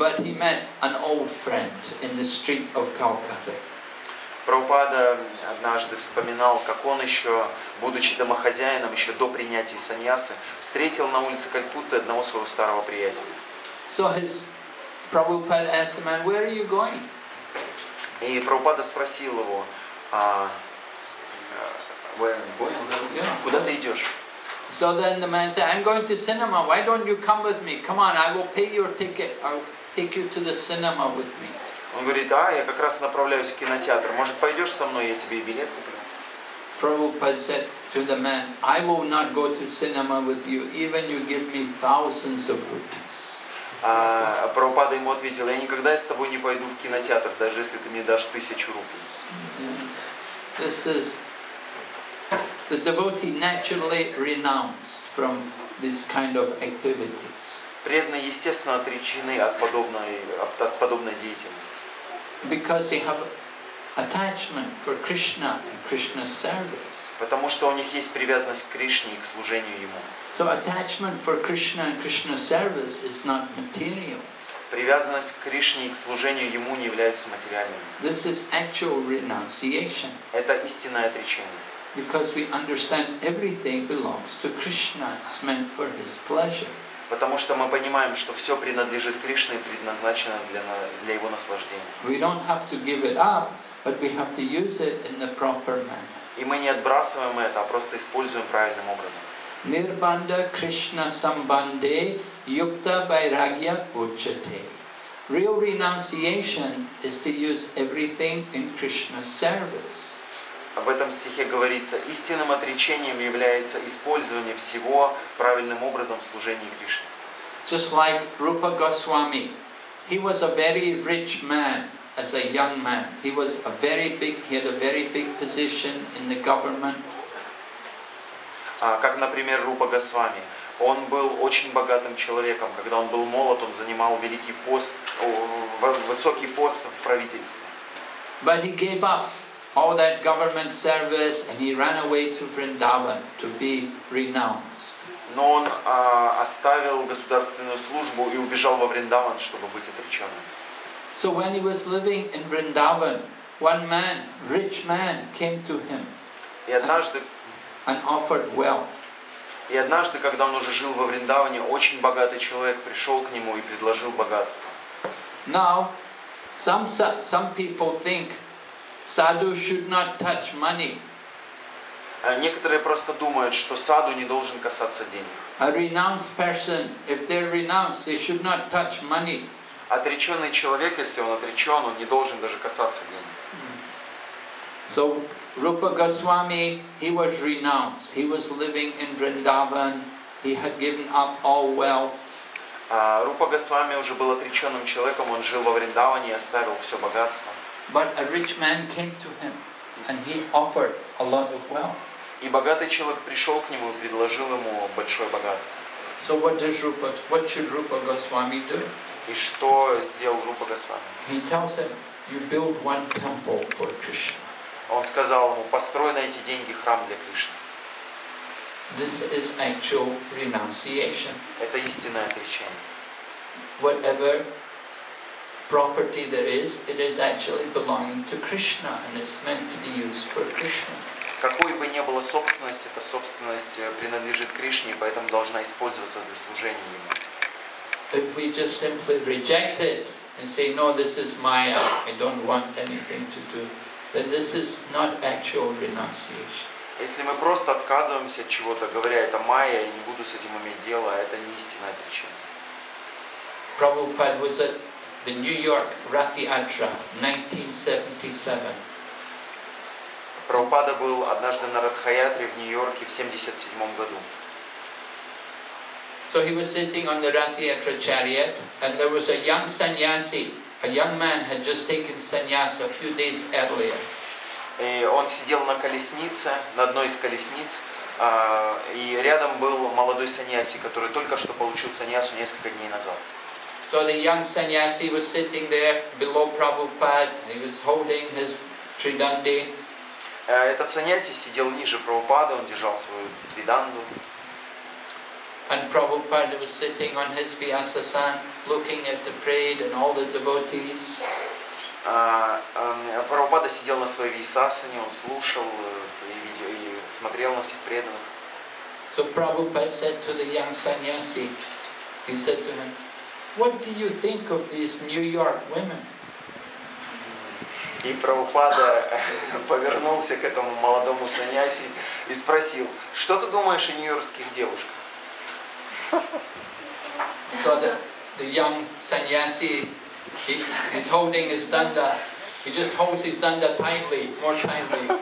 but he met an old friend in the street of Calcutta. Прабхупада однажды вспоминал, как он еще, будучи домохозяином, еще до принятия саньясы, встретил на улице Калькутты одного своего старого приятеля. So his Prabhupada asked the man, Where are you going? И Прабхупада спросил его, а, э, where are you going? Yeah. куда ты идешь? So then the man said, I'm going to cinema. Why don't you come with me? Come on, I will pay your ticket. I'll take you to the cinema with me. Он говорит, а, я как раз направляюсь в кинотеатр, может пойдешь со мной, я тебе и билет куплю? Prabhupada said to the man, I will not go to cinema with you, even you give me thousands of rupees. А Прабхупада ему ответил, я никогда с тобой не пойду в кинотеатр, даже если ты мне дашь тысячу рупий. This is the devotee naturally renounced from this kind of activities Преданные, естественно, отречены от подобной, от подобной деятельности. because they have attachment for Krishna and Krishna's service. Потому что у них есть привязанность к Кришне и к служению Ему. So attachment for Krishna and Krishna's service is not material. Привязанность к Кришне и к служению Ему не являются материальными. This is actual renunciation Это истинное отречение. because we understand everything belongs to Krishna. It's meant for His pleasure. Потому что мы понимаем, что все принадлежит Кришне и предназначено для, на- для Его наслаждения. We don't have to give it up, but we have to use it in the proper manner. И мы не отбрасываем это, а просто используем правильным образом. Nirbandha Krishna Sambandhe Yukta Vairagya Uchate. Real renunciation is to use everything in Krishna's service. В этом стихе говорится, истинным отречением является использование всего правильным образом в служении Кришне. Just like Rupa Goswami, he was a very rich man as a young man. He was a very big, he had a very big position in the government. А, Как, например, Рупа Госвами. Он был очень богатым человеком. Когда он был молод, он занимал великий пост, высокий пост в правительстве. But he gave up all that government service and he ran away to Vrindavan to be renounced. Но он а, оставил государственную службу и убежал во Вриндаван, чтобы быть отреченным. So when he was living in Vrindavan, one man, rich man, came to him И однажды, and offered wealth. и однажды, когда он уже жил во Вриндаване, очень богатый человек пришел к нему и предложил богатство. Now, some, sa- some people think sadhu should not touch money. А Некоторые просто думают, что саду не должен касаться денег. A renounced person, if they're renounced, they should not touch money. Отреченный человек, если он отречен, он не должен даже касаться денег. So Rupa Goswami, he was renounced. He was living in Vrindavan. He had given up all wealth. А Рупа Госвами уже был отреченным человеком, он жил во Вриндаване и оставил все богатство. But a rich man came to him and he offered a lot of wealth. И богатый человек пришел к нему и предложил ему большое богатство. So what does Rupa, what should Rupa Goswami do? И что сделал Рупа Госвами? He tells him, you build one temple for Krishna. Он сказал ему, построй на эти деньги храм для Кришны. This is actual renunciation. Это истинное отречение. Whatever property there is, it is actually belonging to Krishna and it's meant to be used for Krishna. Какой бы ни было собственность, эта собственность э, принадлежит Кришне, поэтому должна использоваться для служения Ему. If we just simply reject it and say, no, this is Maya, I don't want anything to do, then this is not actual renunciation. Если мы просто отказываемся от чего-то, говоря, это майя, я не буду с этим иметь дело, это не. Prabhupada was at the New York Rathi Yatra, 1977. Прабхупада был однажды на Радхаятре в Нью-Йорке в 1977 году. So he was sitting on the Rathi Yatra chariot, and there was a young sannyasi. A young man had just taken sannyas a few days earlier. И он сидел на колеснице, на одной из колесниц, а, и рядом был молодой саньяси, который только что получил саньясу несколько дней назад. So the young sannyasi was sitting there below Prabhupada, and he was holding his tridandi, Э, Этот саньяси сидел ниже Прабхупады, он держал свою триданду, and Prabhupada was sitting on his Vyasasan, looking at the parade and all the devotees. А, эм, Прабхупада сидел на своей висасане, он слушал э, и, видел, и смотрел на всех преданных. So Prabhupada said to the young sannyasi, he said to him, What do you think of these New York women? И Прабхупада повернулся к этому молодому саньяси и спросил, что ты думаешь о нью-йоркских девушках? So the, the young sannyasi, he, he's holding his danda. He just holds his danda tightly, more tightly.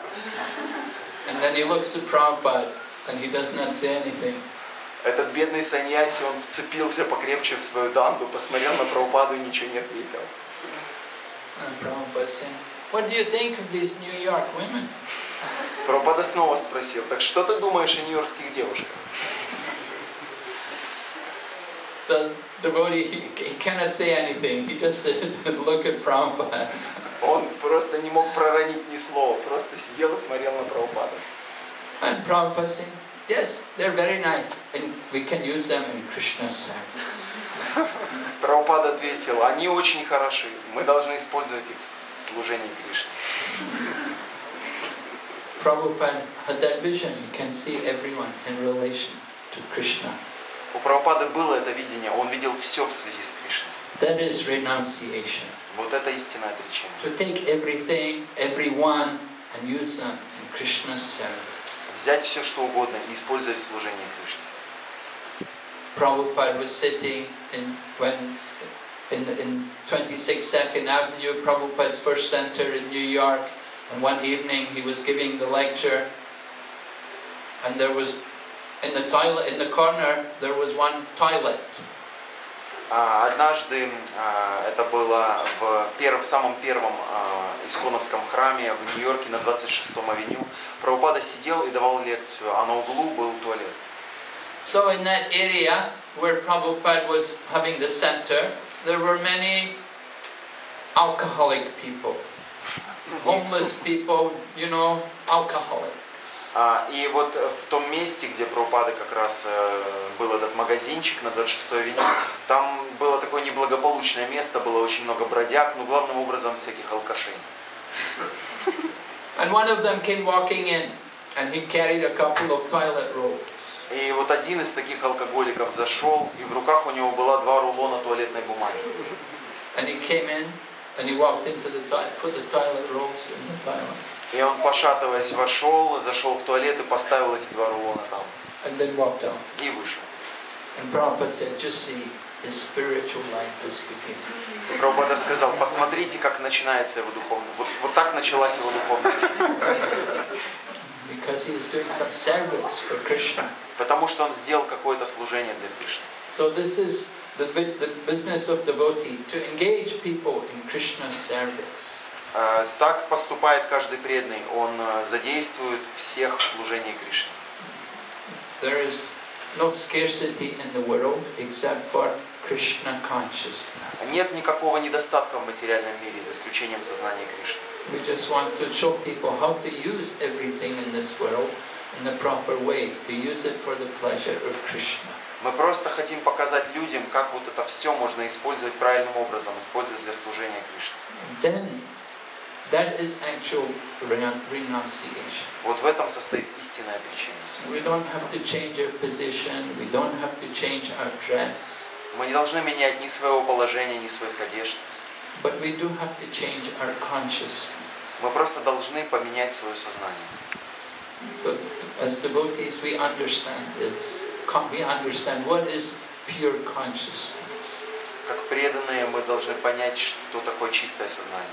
And then he looks at Prabhupada and he does not say anything. Этот бедный саньяси, он вцепился покрепче в свою данду, посмотрел на Прабхупаду и ничего не ответил. Прабхупада снова спросил, так что ты думаешь о нью-йоркских девушках? So devotee, he, he cannot say anything. He just look at Prabhupada. Он просто не мог проронить ни слова, просто сидел и смотрел на Прабхупаду. And Prabhupada saying, yes, they're very nice, and we can use them in Krishna's service. Прабхупада ответил, они очень хороши, мы должны использовать их в служении Кришне. Prabhupada had that vision. He can see everyone in relation to Krishna. У Прабхупады было это видение, он видел все в связи с Кришной. That is renunciation. Вот это истинное отречение. To take everything, everyone, and use them in Krishna's service. Взять все, что угодно и использовать в служении Кришне. Prabhupada was sitting in when in, in 26 Second Avenue, Prabhupada's first center in New York, and one evening he was giving the lecture, and there was in the toilet in the corner there was one toilet, А, Однажды а, это было в, пер- в самом первом а, Исконовском храме в Нью-Йорке на 26-м авеню. Прабхупада сидел и давал лекцию, а на углу был туалет. So in that area where Prabhupada was having the center, there were many alcoholic people, homeless people, you know, alcoholics. А, И вот в том месте, где Прабхупада как раз э, был этот магазинчик на 26-й авеню, там было такое неблагополучное место, было очень много бродяг, но главным образом всяких алкашей. And one of them came walking in, and he carried a couple of toilet rolls. И вот один из таких алкоголиков зашел, и в руках у него было два рулона туалетной бумаги. And he came in, and he walked into the toilet, put the toilet rolls in the toilet, И он, пошатываясь, вошел, зашел в туалет и поставил эти два рулона там. and then walked out. И вышел. And Prabhupada said, just see, his spiritual life is beginning. И Прабхупада сказал, посмотрите, как начинается его духовный. Вот, вот так началась его духовная жизнь. Because he is doing some service for Krishna. Потому что он сделал какое-то служение для Кришны. So this is the, the business of devotee, to engage people in Krishna's service. Э, Так поступает каждый преданный. Он э, задействует всех в служении Кришне. There is no scarcity in the world except for Krishna consciousness. Нет никакого недостатка в материальном мире, за исключением сознания Кришны. We just want to show people how to use everything in this world in the proper way, to use it for the pleasure of Krishna. Мы просто хотим показать людям, как вот это все можно использовать правильным образом, использовать для служения Кришне. Then that is actual renu- renunciation. Вот в этом состоит истинное отречение. We don't have to change our position, we don't have to change our dress, Мы не должны менять ни своего положения, ни своих одежд. but we do have to change our consciousness. Мы просто должны поменять свое сознание. So as devotees we understand this. We understand what is pure consciousness. Как преданные мы должны понять, что такое чистое сознание.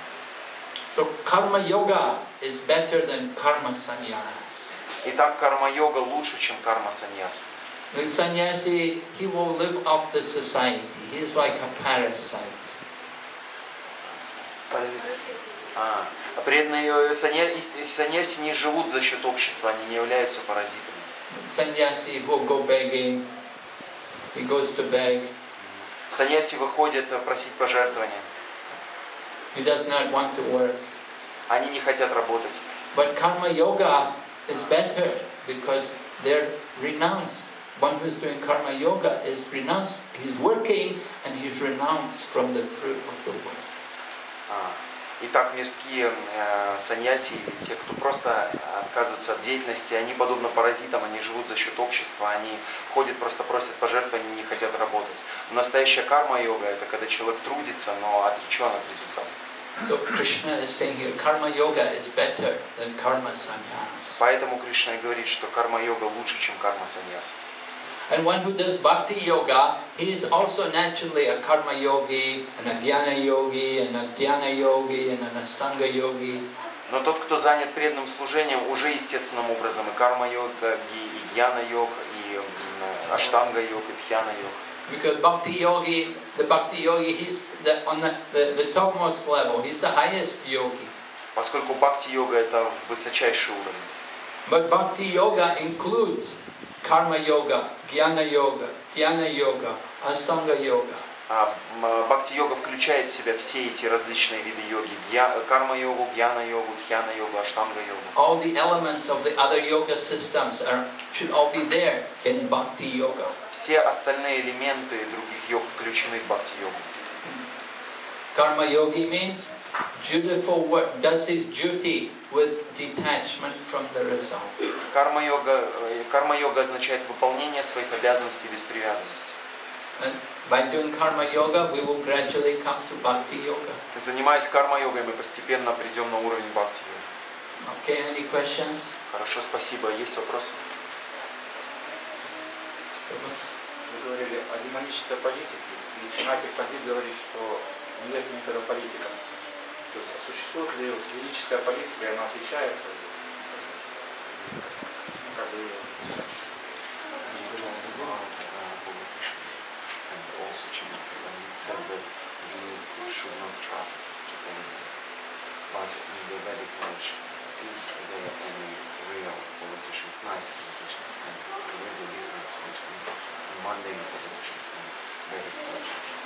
So karma yoga is better than karma sannyas. Итак, карма-йога лучше, чем карма-саньяса. The sannyasi, he will live off the society. He is like a parasite. А, а преданные саньяси не живут за счет общества, они не являются паразитами. Sannyasi will go begging. He goes to beg. Саньяси выходят э, просить пожертвования. He does not want to work. Они не хотят работать. But karma yoga is better because they're renounced. One who's doing karma yoga is renounced. He's working and he's renounced from the fruit of the work. А, Итак, мирские э, саньяси, те, кто просто отказываются от деятельности, они подобно паразитам, они живут за счет общества, они ходят, просто просят пожертвований, не хотят работать. Настоящая карма-йога – это когда человек трудится, но отречен от результата. So Krishna is saying here, karma yoga is better than karma sannyas. Поэтому Кришна говорит, что карма-йога лучше, чем карма-саньяс. And one who does bhakti yoga, he is also naturally a karma yogi, an agyana yogi, and a dhyana yogi, and an astanga yogi. Но тот, кто занят преданным служением, уже естественным образом и карма-йога, и, и гьяна-йог, и аштанга-йог, и дхьяна-йог. Because Bhakti Yogi, the Bhakti Yogi, he's the, on the, the, the topmost level. He's the highest yogi. Поскольку бхакти-йога это высочайший уровень. But Bhakti Yoga includes Karma Yoga, Jnana Yoga, Dhyana Yoga, Astanga Yoga. А м, бхакти-йога включает в себя все эти различные виды йоги. Карма-йогу, гьяна-йогу, дхьяна-йогу, аштанга-йогу. All the elements of the other yoga systems are, should all be there in Bhakti Yoga. Все остальные элементы других йог включены в бхакти-йогу. Karma Yogi means dutiful work, does his duty with detachment from the result. Карма-йога, э, карма-йога означает выполнение своих обязанностей без привязанности. Занимаясь карма-йогой, мы постепенно придем на уровень бхакти-йоги. Okay, any questions? Хорошо, спасибо. Есть вопросы? Вы говорили о демонической политике, и Шинаки Пандит говорит, что нет никогда политика. То есть существует ли вот ведическая политика, и она отличается? Как бы ее And also Chinaki Pandit said that we should not trust Japan. But in the Vedic knowledge, is there any real politicians, nice politicians, and there is a difference between mundane politicians and Vedic politicians?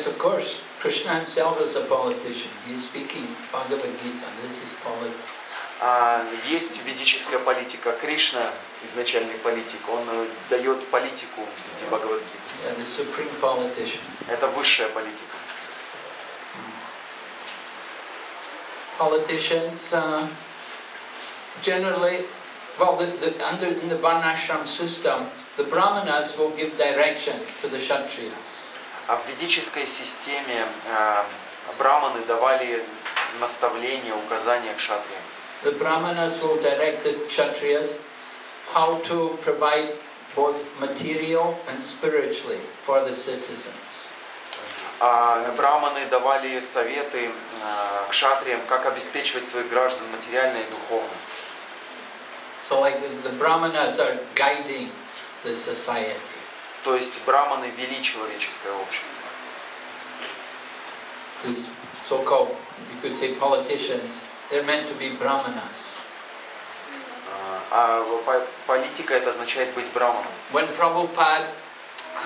Yes, of course. Krishna himself is a politician. He's speaking Bhagavad Gita. This is politics. А, есть ведическая политика. Кришна, изначальный политик, он э, дает политику в виде Бхагавадгиты. Yeah, the supreme politician. Это высшая политика. Politicians uh, generally, well, the, the, under in the Varnashram system, the Brahmanas will give direction to the Kshatriyas. А в ведической системе э, браманы давали наставления, указания к шатриям. The Brahmanas will direct the Kshatriyas how to provide both material and spiritually for the citizens. А браманы давали советы э, к шатриям, как обеспечивать своих граждан материально и духовно. So like the, the Brahmanas are guiding the society. То есть браманы вели человеческое общество. These so-called, you could say politicians, they're meant to be Brahmanas. А по- политика это означает быть браманом. When Prabhupada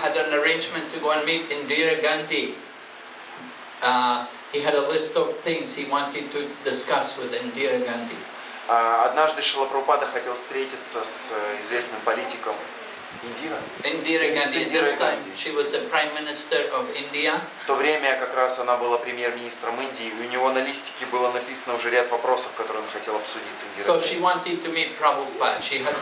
had an arrangement to go and meet Indira Gandhi, uh, he had a list of things he wanted to discuss with Indira Gandhi. А Однажды Шила Прабхупада хотел встретиться с э, известным политиком Индира. Indira Gandhi, at Indira this time, Gandhi. she was the Prime Minister of India. В то время как раз она была премьер-министром Индии, и у него на листике было написано уже ряд вопросов, которые он хотел обсудить с Индирой. So she wanted to meet Prabhupada. She had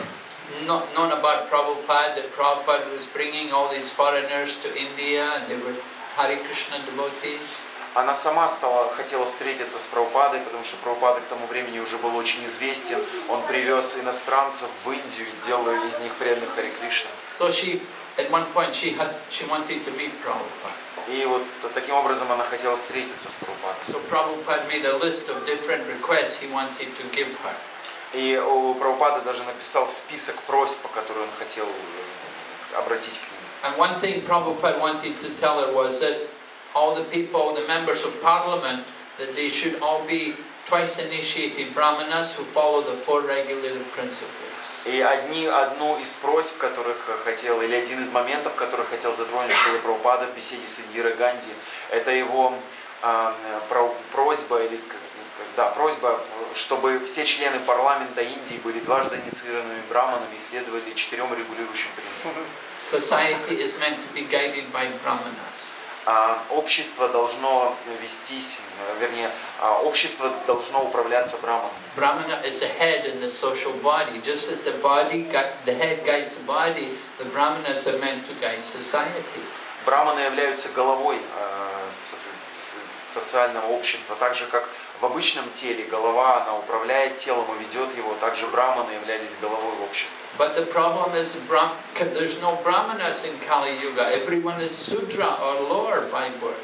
not known about Prabhupada, that Prabhupada was bringing all these foreigners to India and they were Hare Krishna devotees. Она сама стала, хотела встретиться с Прабхупадой, потому что Прабхупада к тому времени уже был очень известен. Он привез иностранцев в Индию, сделал из них преданных Хари Кришна. So she, at one point, she had she wanted to meet Prabhupada. И вот таким образом она хотела встретиться с Прабхупадой. So Prabhupada made a list of different requests he wanted to give her. И у Прабхупады даже написал список просьб, которые он хотел э, обратить к ним. And one thing Prabhupada wanted to tell her was that all the people, the members of parliament, that they should all be twice initiated brahmanas who follow the four regulated principles. И одни, одну из просьб, которых хотел, или один из моментов, который хотел затронуть Шила Прабхупада в беседе с Индирой Ганди, это его а, про- просьба, или да, просьба, чтобы все члены парламента Индии были дважды инициированными браманами и следовали четырем регулирующим принципам. Society is meant to be guided by brahmanas. А, общество должно вестись, э, вернее, а, общество должно управляться браманами. Brahmana is the head in the social body. Just as the body, the head guides the body, the brahmanas are meant to guide society. Браманы являются головой э, социального общества, так же как в обычном теле голова, она управляет телом и ведет его, также браманы являлись головой общества. But the problem is there's no brahmanas in Kali Yuga. Everyone is Sudra or lower by birth.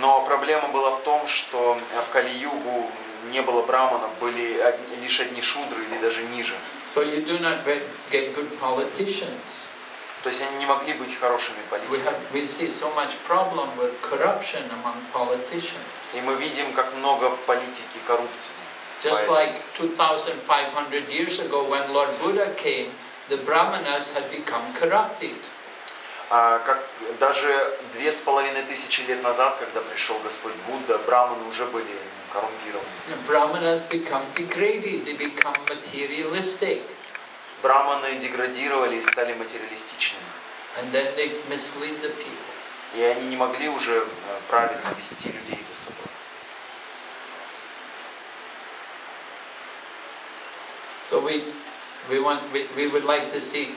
Но проблема была в том, что в Кали-югу не было браманов, были одни- лишь одни шудры или даже ниже. So you do not get good politicians. То есть они не могли быть хорошими политиками. И мы видим, как много в политике коррупции. Just like 2,500 years ago when Lord Buddha came, the brahmanas had become corrupted. А как даже две с половиной тысячи лет назад, когда пришел Господь Будда, браманы уже были коррумпированы. Brahmanas become degraded, they become materialistic, Браманы деградировали и стали материалистичными. and then they mislead the people. И они не могли уже э, правильно вести людей за собой. So we, we want, we, we would like to see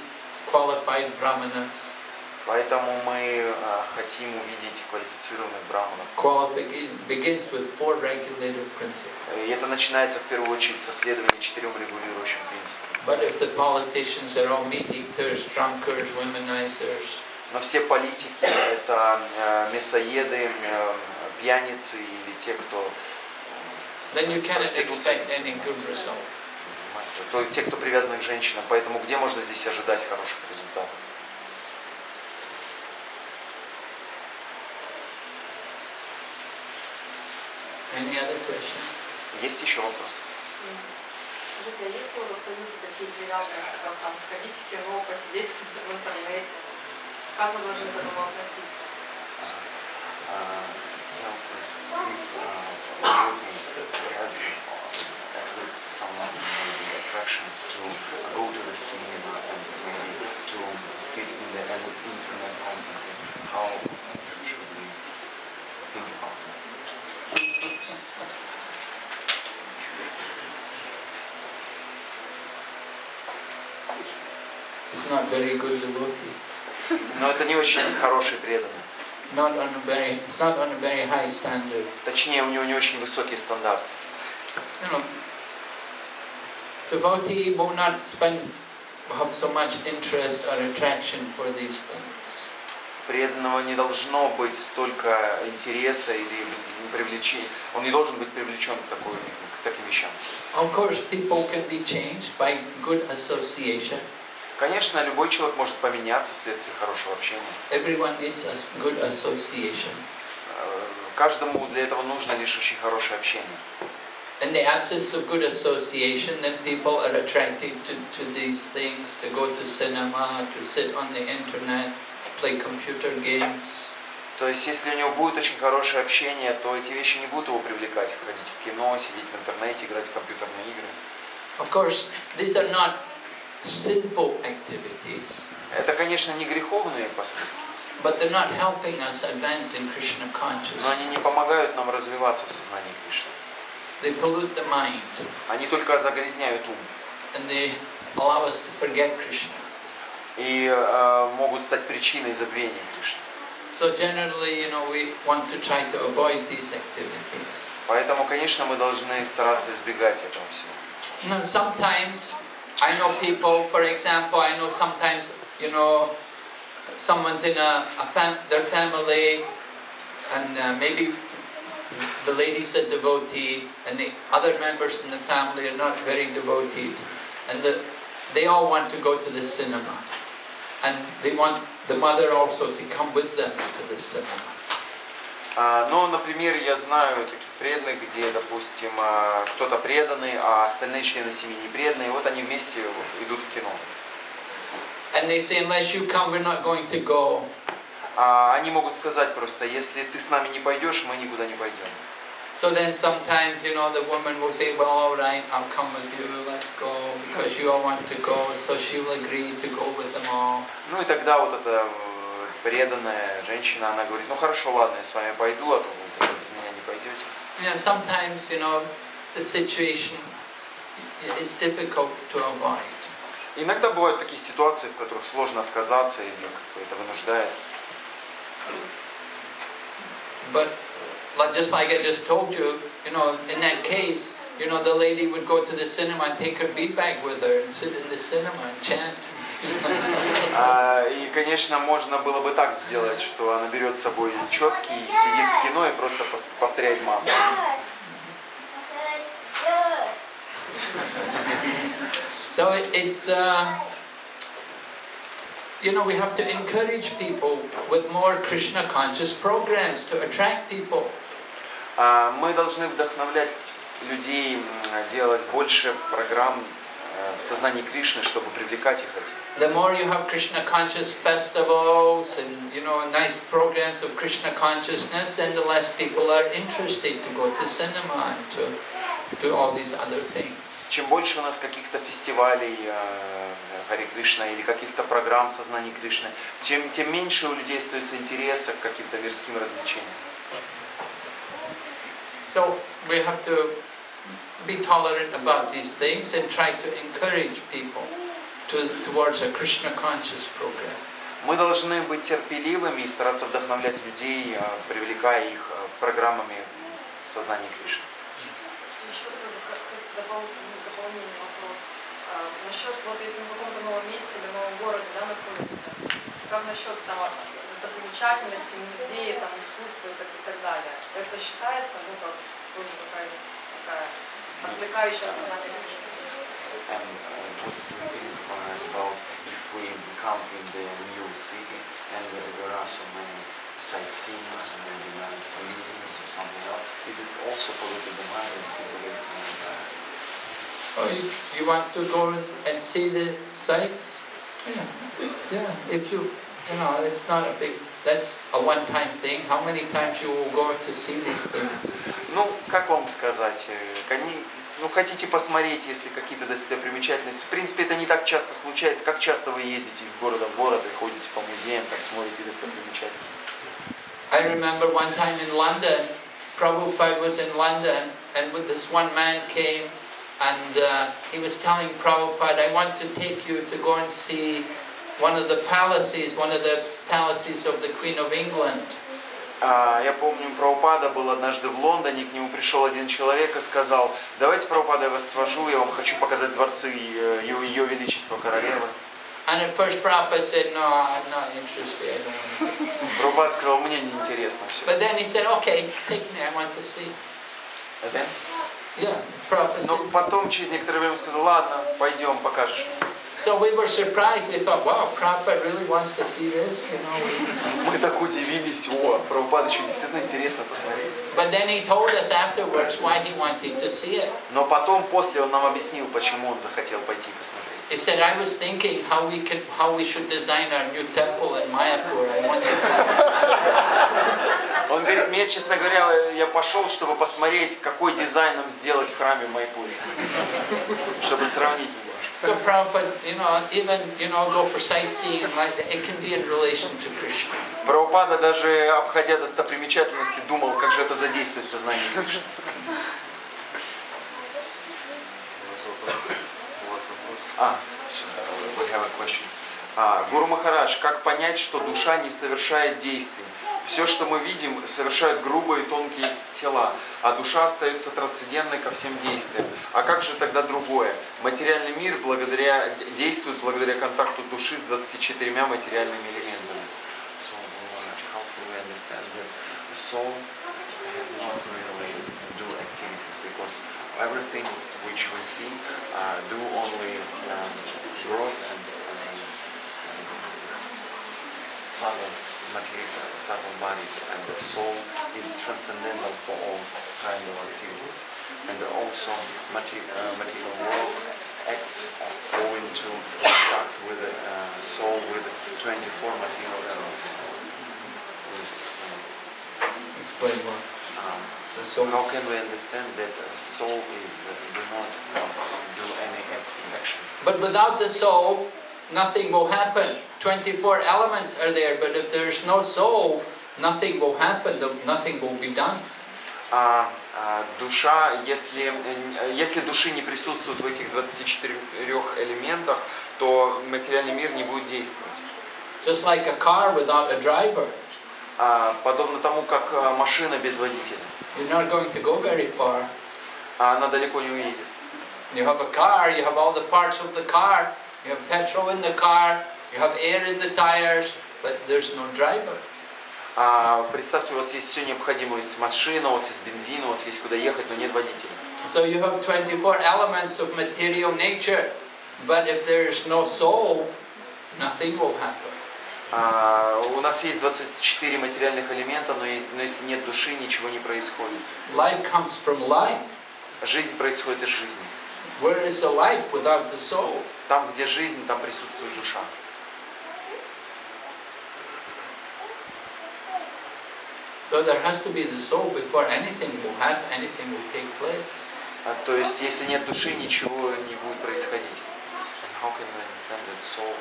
qualified brahmanas. Поэтому мы э, хотим увидеть квалифицированных браманов. И это начинается в первую очередь со следования четырем регулирующим принципам. Но все политики – это э, мясоеды, э, пьяницы или те, кто then you cannot expect any good result. то те, кто привязаны к женщинам. Поэтому где можно здесь ожидать хороших результатов? Any other question? Есть еще вопросы? Скажите, а если у вас остаются такие привязанности, как там сходить в кино, посидеть в интернете, как вы должны к этому относиться? Uh, if uh, has uh, at least some maybe attractions to go to the cinema and maybe to sit in the internet constantly. How should we think about that? It's not very good devotee. Но это не очень хороший преданный. Not on a very, it's not on a very high standard. Точнее, у него не очень высокий стандарт. You know, devotee will not spend, have so much interest or attraction for these things. Преданного не должно быть столько интереса или привлечения. Он не должен быть привлечен к, такой, к таким вещам. Of course, people can be changed by good association. Конечно, любой человек может поменяться вследствие хорошего общения. Everyone needs a good association. Э, Каждому для этого нужно лишь очень хорошее общение. In the absence of good association, then people are attracted to, to these things, to go to cinema, to sit on the internet, play computer games. То есть, если у него будет очень хорошее общение, то эти вещи не будут его привлекать. Ходить в кино, сидеть в интернете, играть в компьютерные игры. Of course, these are not sinful activities, Это, конечно, не греховные поступки, but they're not helping us advance in Krishna но consciousness. они не помогают нам развиваться в сознании Кришны. They pollute the mind Они только загрязняют ум and they allow us to forget Krishna. и э, могут стать причиной забвения Кришны. So generally, you know, we want to try to avoid these activities. Поэтому, конечно, мы должны стараться избегать этого всего. Now, sometimes I know people, for example, I know sometimes, you know, someone's in a, a fam- their family, and uh, maybe the lady's a devotee, and the other members in the family are not very devoted, and the, they all want to go to the cinema, and they want the mother also to come with them to the cinema. А, Но, например, я знаю таких преданных, где, допустим, а, кто-то преданный, а остальные члены семьи не преданные, вот они вместе идут в кино. And they say, unless you come, we're not going to go. А они могут сказать просто, если ты с нами не пойдешь, мы никуда не пойдем. So then sometimes, you know, the woman will say, well, all right, I'll come with you, let's go, because you all want to go. So she will agree to go with them all. Ну и тогда вот эта э, преданная женщина, она говорит, ну хорошо, ладно, я с вами пойду, а то вы без меня не пойдете. You know, sometimes, you know, the situation is difficult to avoid. Иногда бывают такие ситуации, в которых сложно отказаться или как бы это вынуждает. But like, just like I just told you, you know, in that case, you know, the lady would go to the cinema and take her bead bag with her and sit in the cinema and chant. А, и, конечно, можно было бы так сделать, что она берет с собой четки и сидит в кино и просто повторяет маму. So it's, uh, you know, we have to encourage people with more Krishna conscious programs to attract people. А, мы должны вдохновлять людей делать больше программ в сознании Кришны, чтобы привлекать их этим. The more you have Krishna conscious festivals and, you know, nice programs of Krishna consciousness, then the less people are interested to go to cinema and to do all these other things. Чем больше у нас каких-то фестивалей э, Хари Кришна или каких-то программ сознания Кришны, тем, тем меньше у людей остается интереса к каким-то мирским развлечениям. So we have to be tolerant about these things and try to encourage people to, towards a Krishna conscious program. Мы должны быть терпеливыми и стараться вдохновлять людей, э, привлекая их э, программами в сознании Кришны. Еще дополнительный вопрос. А, насчет, вот если мы в каком-то новом месте или новом городе да, находимся, как насчет там достопримечательности, музея, там, искусства и так, и так далее? Это считается, ну, как тоже такая, такая отвлекающая сознание Кришны? And uh, what do you think uh, about if we come in the new city and there are so many sightseeings, maybe nice museums or something else, is it also polluted the mind and symbolism and uh, Oh, you, you want to go and see the sights? Yeah, yeah. If you, you know, it's not a big. That's a one-time thing. How many times you will go to see these things? Ну, как вам сказать, э, кони- ну, хотите посмотреть, если какие-то достопримечательности. В принципе, это не так часто случается. Как часто вы ездите из города в город и ходите по музеям, так смотрите достопримечательности? I remember one time in London, Prabhupada was in London, and with this one man came, and uh, he was telling Prabhupada, I want to take you to go and see one of the palaces, one of the palaces of the Queen of England. А, Я помню, Прабхупада был однажды в Лондоне, к нему пришел один человек и сказал, давайте, Прабхупада, я вас свожу, я вам хочу показать дворцы э, ее, ее Величества Королевы. And at first Prabhupada said, no, I'm not interested, I don't want to. Прабхупада сказал, мне неинтересно все. But then he said, okay, take me, I want to see. Yeah, Prabhupada Но said. потом, через некоторое время, сказал, ладно, пойдем, покажешь мне. So we were surprised, we thought, wow, Prabhupada really wants to see this, you know. Мы так удивились, о, Прабхупада что действительно интересно посмотреть. But then he told us afterwards why he wanted to see it. Но потом, после, он нам объяснил, почему он захотел пойти посмотреть. He said, I was thinking how we could, how we should design our new temple in Mayapur. I wanted Он говорит, мне, честно говоря, я пошел, чтобы посмотреть, какой дизайн нам сделать в храме в Майпуре. Чтобы сравнить to Prabhupada, you know, even, you know, go for sightseeing like that. It can be in relation to Krishna. Прабхупада даже обходя достопримечательности думал, как же это задействует сознание Кришны. А, we have a question. А, Гуру Махарадж, как понять, что душа не совершает действий? Все, что мы видим, совершают грубые тонкие тела, а душа остается трансцендентной ко всем действиям. А как же тогда другое? Материальный мир благодаря, действует благодаря контакту души с 24 материальными элементами. Because everything which we see uh, do only um, gross and, and subtle material, subtle bodies, and the soul is transcendental for all kind of activities. And also material, uh, material world acts going to contact with the uh, soul with 24 material elements. Please explain. Explain more. Um, The so soul. how can we understand that a soul is uh, do not uh, do any active action? But without the soul, nothing will happen. 24 elements are there, but if there's no soul, nothing will happen, nothing will be done. А, а, душа, если, э, если души не присутствует в этих 24 элементах, то материальный мир не будет действовать. Just like a car without a driver, А, подобно тому, как а, машина без водителя. you're not going to go very far. А она далеко не уедет. You have a car, you have all the parts of the car, you have petrol in the car, you have air in the tires, but there's no driver. А, представьте, у вас есть все необходимое, у вас есть машина, у вас есть бензин, у вас есть куда ехать, но нет водителя. So you have 24 elements of material nature. But if there is no soul, nothing will happen. А, у нас есть 24 материальных элемента, но, есть- но если нет души, ничего не происходит. Life comes from life. Жизнь происходит из жизни. Where is the life without the soul? Там, где жизнь, там присутствует душа. So there has to be the soul before anything will happen, anything will take place. А, то есть, если нет души, ничего не будет происходить. And how can we understand that soul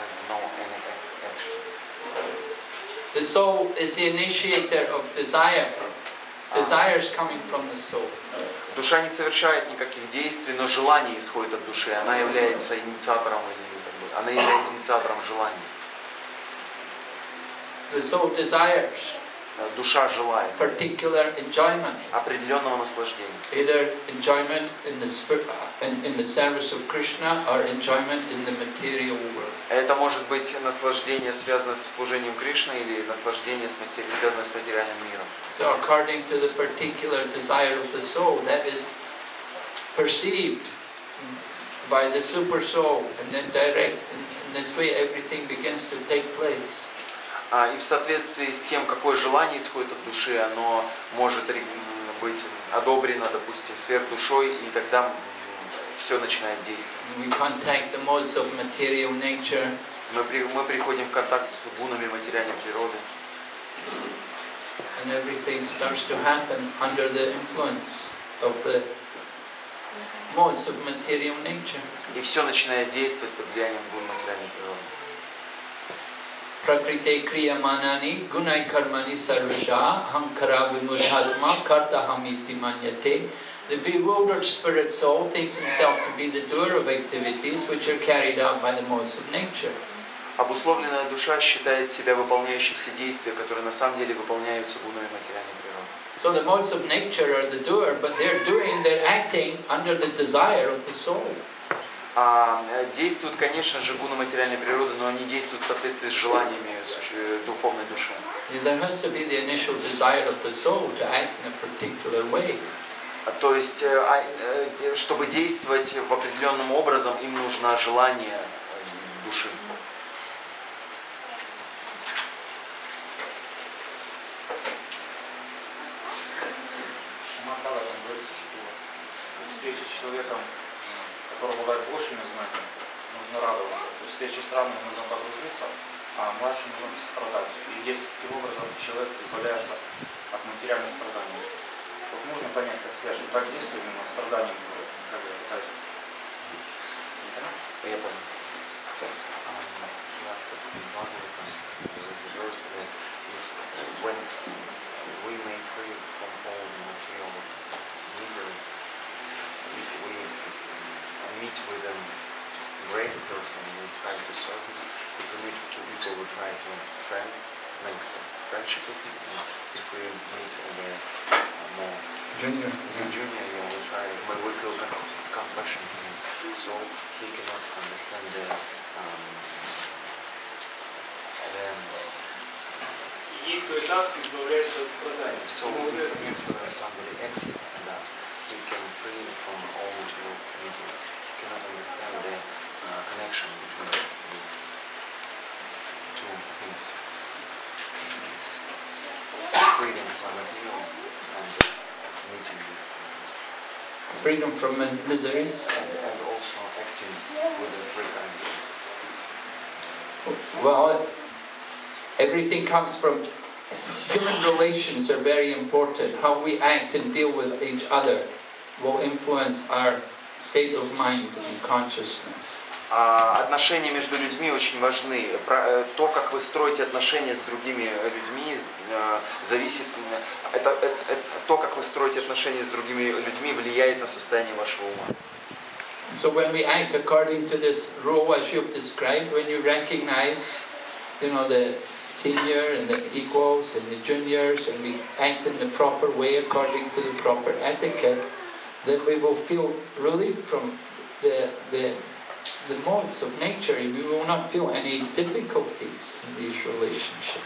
has no any action? The soul is the initiator of desire. Desire is coming from the soul. Душа не совершает никаких действий, но желание исходит от души. Она является инициатором, или, как бы, она является инициатором желаний. The soul desires Э, Душа желает particular enjoyment, определенного наслаждения. either enjoyment in the spirit, in, in the service of Krishna or enjoyment in the material world. Это может быть наслаждение, связанное со служением Кришны, или наслаждение, связанное с материальным миром. So according to the particular desire of the soul, that is perceived by the super soul, and then direct. In, this way, everything begins to take place. А, И в соответствии с тем, какое желание исходит от души, оно может быть одобрено, допустим, сверхдушой, и тогда все начинает действовать. Мы, при- мы приходим в контакт с гунами материальной природы, and everything starts to happen under the influence of the modes of material nature. и все начинает действовать под влиянием гун материальной природы. Prakrite kriya manani gunai karmani sarvasha hankara vimudhatma karta hamiti manyate. The bewildered spirit soul thinks himself to be the doer of activities which are carried out by the modes of nature. Обусловленная душа считает себя выполняющей все действия, которые на самом деле выполняются гунами материальной природы. So the modes of nature are the doer, but they're doing, they're acting under the desire of the soul. А, э, действуют, конечно же, гуны материальной природы, но они действуют в соответствии с желаниями э, духовной души. There has to be the initial desire of the soul to act in a particular way. То есть, э, а, э, чтобы действовать в определенным образом, им нужно желание э, души. Шаматала там говорится, что при встрече с человеком, который бывает большими знаниями, нужно радоваться. При встрече с равным нужно подружиться, а младшим нужно сострадать. И таким образом человек избавляется от материальных страданий. Вот можно понять, как связь, что так действует именно страдание будет. Как я пытаюсь. Не понятно? Я понял. Um, he asked if in Bhagavatam there is a verse that if, when we may free from all the material miseries, if we meet with a greater person, we try to serve him. If we meet two people, we try to friend, make friendship with him. And if we meet a more Junior. Yeah, junior but we him, so he cannot understand the. Um, the so if, if uh, somebody acts and us, we can free from all your reasons. We cannot understand the uh, connection between these two things. Freedom from Freedom from mis- miseries. and, and also acting with the three conditions. Well, everything comes from human relations are very important. How we act and deal with each other will influence our state of mind and consciousness. А, Отношения между людьми очень важны. Э, То, как вы строите отношения с другими людьми, э, зависит. э, Это, это- это- то, как вы строите отношения с другими людьми, влияет на состояние вашего ума. So when we act according to this rule as you've described, when you recognize, you know, the senior and the equals and the juniors, and we act in the proper way according to the proper etiquette, then we will feel relief from the, the, the modes of nature. We will not feel any difficulties in these relationships.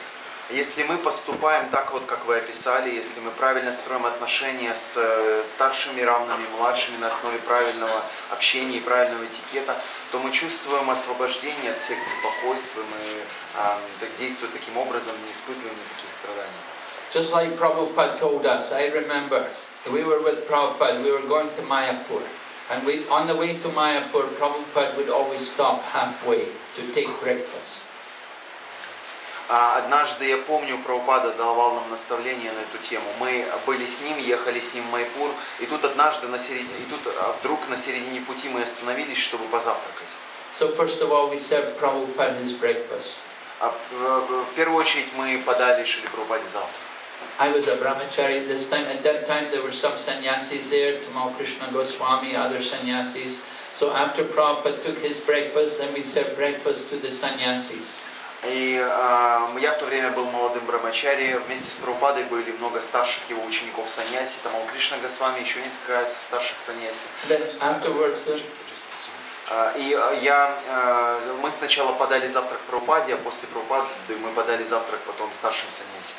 Если мы поступаем так вот, как вы описали, если мы правильно строим отношения с э, старшими, равными, младшими на основе правильного общения и правильного этикета, то мы чувствуем освобождение от всех беспокойств, и мы а, так действуя таким образом, не испытываем никаких страданий. Just like Prabhupada told us, I remember we were with Prabhupada, we were going to Mayapur. And we, on the way to Mayapur, Prabhupada would always stop halfway to take breakfast. А Однажды, я помню, Прабхупада давал нам наставление на эту тему. Мы были с ним, ехали с ним в Майпур, и тут однажды на середине, и тут а, вдруг на середине пути мы остановились, чтобы позавтракать. So first of all, we served Prabhupada his breakfast. А в в первую очередь мы подали Шили Прабхупаде завтрак. I was a brahmachari at this time. At that time, there were some sannyasis there, Tamal Krishna Goswami, other sannyasis. So after Prabhupada took his breakfast, then we served breakfast to the sannyasis. И а, я в то время был молодым брамачари. Вместе с Прабхупадой были много старших его учеников саньяси, там Кришна Госвами, еще несколько старших саньяси. Then afterwards, then, А, И а, я, а, мы сначала подали завтрак Прабхупаде, а после Прабхупады мы подали завтрак потом старшим саньяси.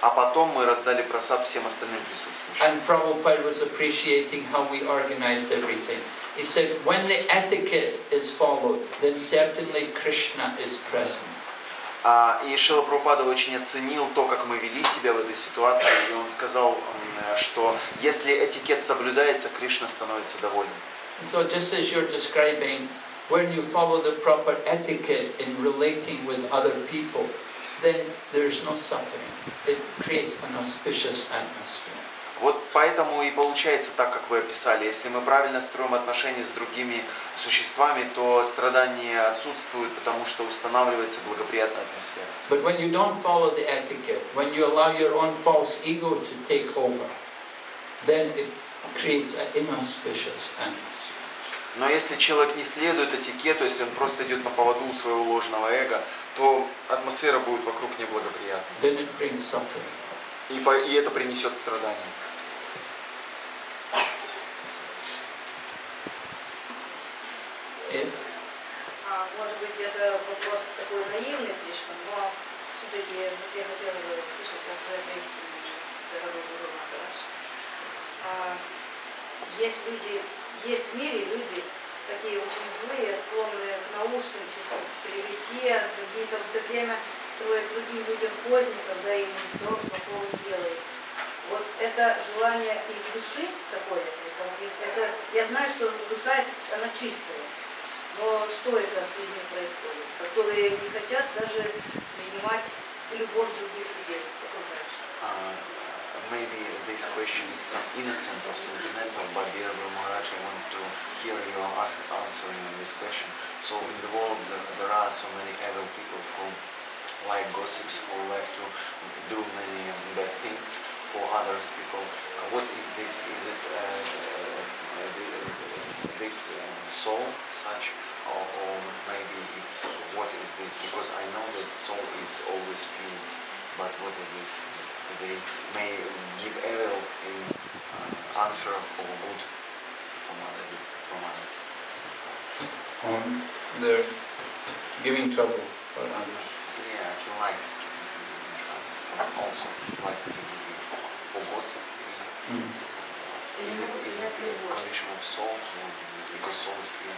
А потом мы раздали просад всем остальным присутствующим. And Prabhupada was appreciating how we organized everything. He said, when the etiquette is followed, then certainly Krishna is present. А, И Шила Прабхупада очень оценил то, как мы вели себя в этой ситуации, и он сказал, что если этикет соблюдается, Кришна становится доволен. So just as you're describing, when you follow the proper etiquette in relating with other people, then there's no suffering. It creates an auspicious atmosphere. Вот поэтому и получается так, как вы описали. Если мы правильно строим отношения с другими существами, то страдания отсутствуют, потому что устанавливается благоприятная атмосфера. But when you don't follow the etiquette, when you allow your own false ego to take over, then it creates an inauspicious atmosphere. Но если человек не следует этикету, если он просто идет на поводу у своего ложного эго, то атмосфера будет вокруг неблагоприятной. Then it brings suffering. И, по- и это принесет страдания. Yes? А, Может быть, это вопрос такой наивный слишком, но все-таки вот я хотела бы услышать, как вы ответите, дорогой Гуру Махарадж. А, Есть люди, есть в мире люди, такие очень злые, склонные к наушничеству, к клевете, какие-то все время строят другим людям козни, когда им никто плохого не делает. Вот это желание их души такое, это, я знаю, что душа она чистая, но что это с людьми происходит, которые не хотят даже принимать любовь других людей, окружающих? Uh, maybe this question is some innocent or sentimental, but dear Guru Maharaj, I want to hear your answering on this question. So in the world there, there are so many evil people who like gossips, who like to do many bad things for others people. Uh, what is this? Is it uh, uh, this soul such? Or, or maybe it's what is this? Because I know that soul is always pure. But what is this? They may give evil in uh, answer for good from, other, from others. Um, they're giving trouble for others. He likes to in trouble. Also, he likes to give it for gossip. Mm. Is it, is it the condition of soul? or is because soul is pure?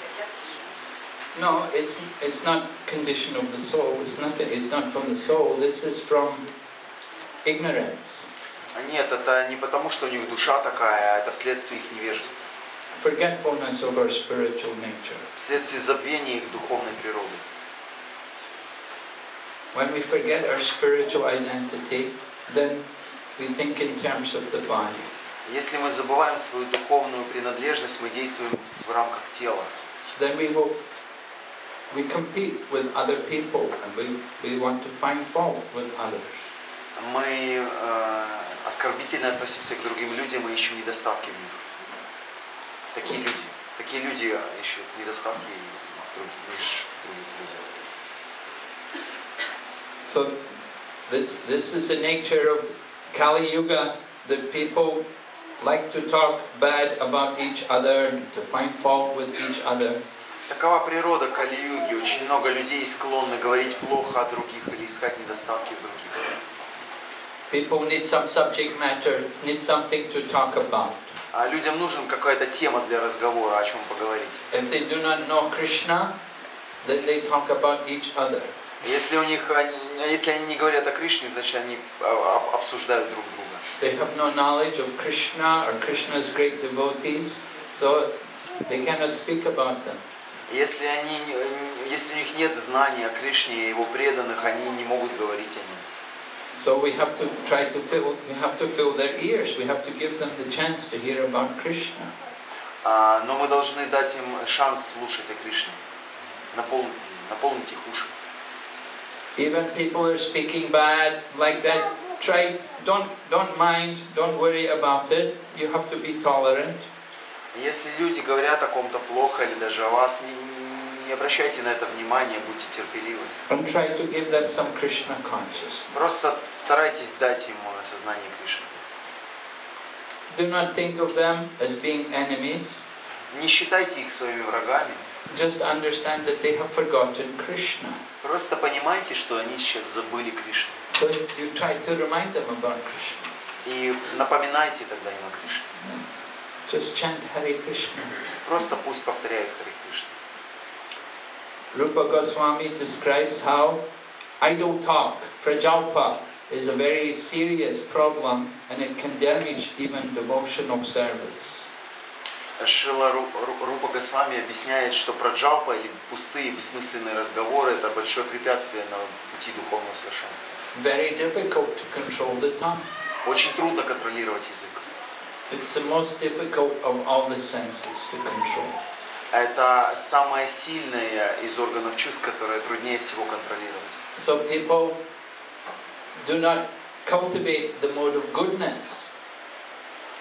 No, it's, it's not condition of the soul. It's not, it's not from the soul. This is from ignorance. А Нет, это не потому, что у них душа такая, а это вследствие их невежества. Forgetfulness of our spiritual nature. Вследствие забвения их духовной природы. When we forget our spiritual identity, then we think in terms of the body. Если мы забываем свою духовную принадлежность, мы действуем в рамках тела. Then we will we compete with other people and we, we want to find fault with others. Мы э, оскорбительно относимся к другим людям и ищем недостатки в них. Такие люди. Такие люди ищут недостатки в друг- лишь в других людях. So this this is the nature of Kali Yuga that people like to talk bad about each other, to find fault with each other. Такова природа Кали-юги. Очень много людей склонны говорить плохо о других или искать недостатки в других. People need some subject matter, need something to talk about. А людям нужен какая-то тема для разговора, о чем поговорить. If they do not know Krishna, then they talk about each other. Если у них, они- а если они не говорят о Кришне, значит они а, об- обсуждают друг друга. They have no knowledge of Krishna or Krishna's great devotees, so they cannot speak about them. Если, они, если у них нет знания о Кришне и его преданных, они не могут говорить о нем. So we have to try to fill, we have to fill their ears. We have to give them the chance to hear about Krishna. А, но мы должны дать им шанс слушать о Кришне. Напол- наполнить их уши. Even people are speaking bad like that. Try, don't, don't mind, don't worry about it. You have to be tolerant. Если люди говорят о ком-то плохо или даже о вас, не, не обращайте на это внимания, будьте терпеливы. And try to give them some Krishna consciousness. Просто старайтесь дать им осознание Кришны. Do not think of them as being enemies. Не считайте их своими врагами. Just understand that they have forgotten Krishna. Просто понимайте, что они сейчас забыли Кришну. So you try to remind them about Krishna. И напоминайте тогда им о Кришне. Just chant Hare Krishna. Просто пусть повторяют Харе Кришна. Rupa Goswami describes how idle talk, prajalpa, is a very serious problem and it can damage even devotional service. Шила Ру- Ру- Рупа Госвами объясняет, что праджалпа или пустые бессмысленные разговоры – это большое препятствие на пути духовного совершенства. Very difficult to control the tongue. Очень трудно контролировать язык. It's the most difficult of all the senses to control. Это самое сильное из органов чувств, которое труднее всего контролировать. So people do not cultivate the mode of goodness.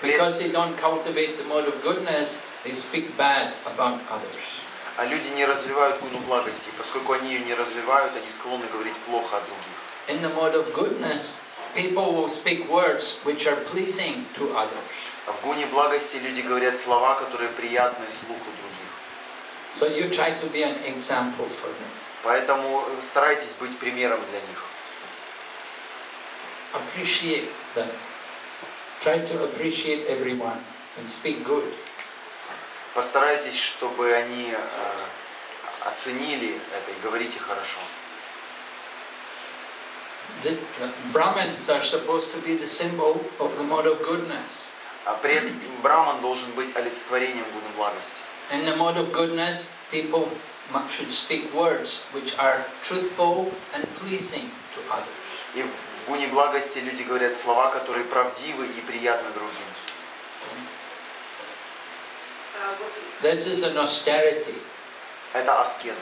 Because they don't cultivate the mode of goodness, they speak bad about others. А люди не развивают гуну благости. Поскольку они ее не развивают, они склонны говорить плохо о других. In the mode of goodness, people will speak words which are pleasing to others. А в гуне благости люди говорят слова, которые приятны слуху других. So you try to be an example for them. Поэтому э, старайтесь быть примером для них. Appreciate them. Try to appreciate everyone and speak good. Постарайтесь, чтобы они э, оценили это и говорите хорошо. The, the Brahmins are supposed to be the symbol of the mode of goodness. А при этом браман должен быть олицетворением гуны благости. In the mode of goodness, people mu- should speak words which are truthful and pleasing to others. И в Гуне благости люди говорят слова, которые правдивы и приятны другим. This is an austerity, Это аскеза.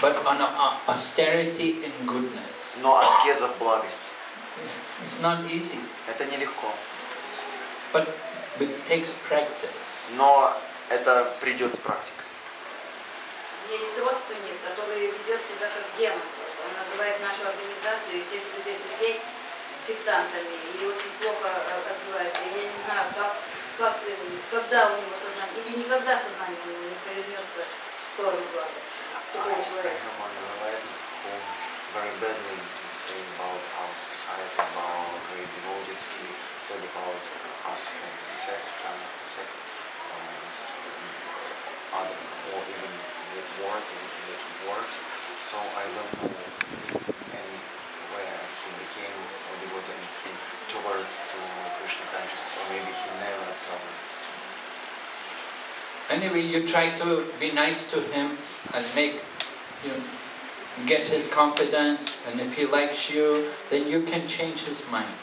but an a- austerity in goodness. Но аскеза в благости. It's not easy, Это нелегко. but it takes practice. Но это придет с практикой. у меня есть родственник, который ведет себя как демон. Он называет нашу организацию и всех людей сектантами и очень плохо э, отзывается. Я не знаю, как, как, э, когда у него сознание, или никогда сознание у него не повернется в сторону благости. Такого человека. very badly say about our society, about great devotees. He said about us as a sect, uh, sect uh, as other, or even or even words. So I don't know towards to Krishna consciousness, or maybe he never towards. Anyway, you try to be nice to him and make, you know, get his confidence, and if he likes you, then you can change his mind.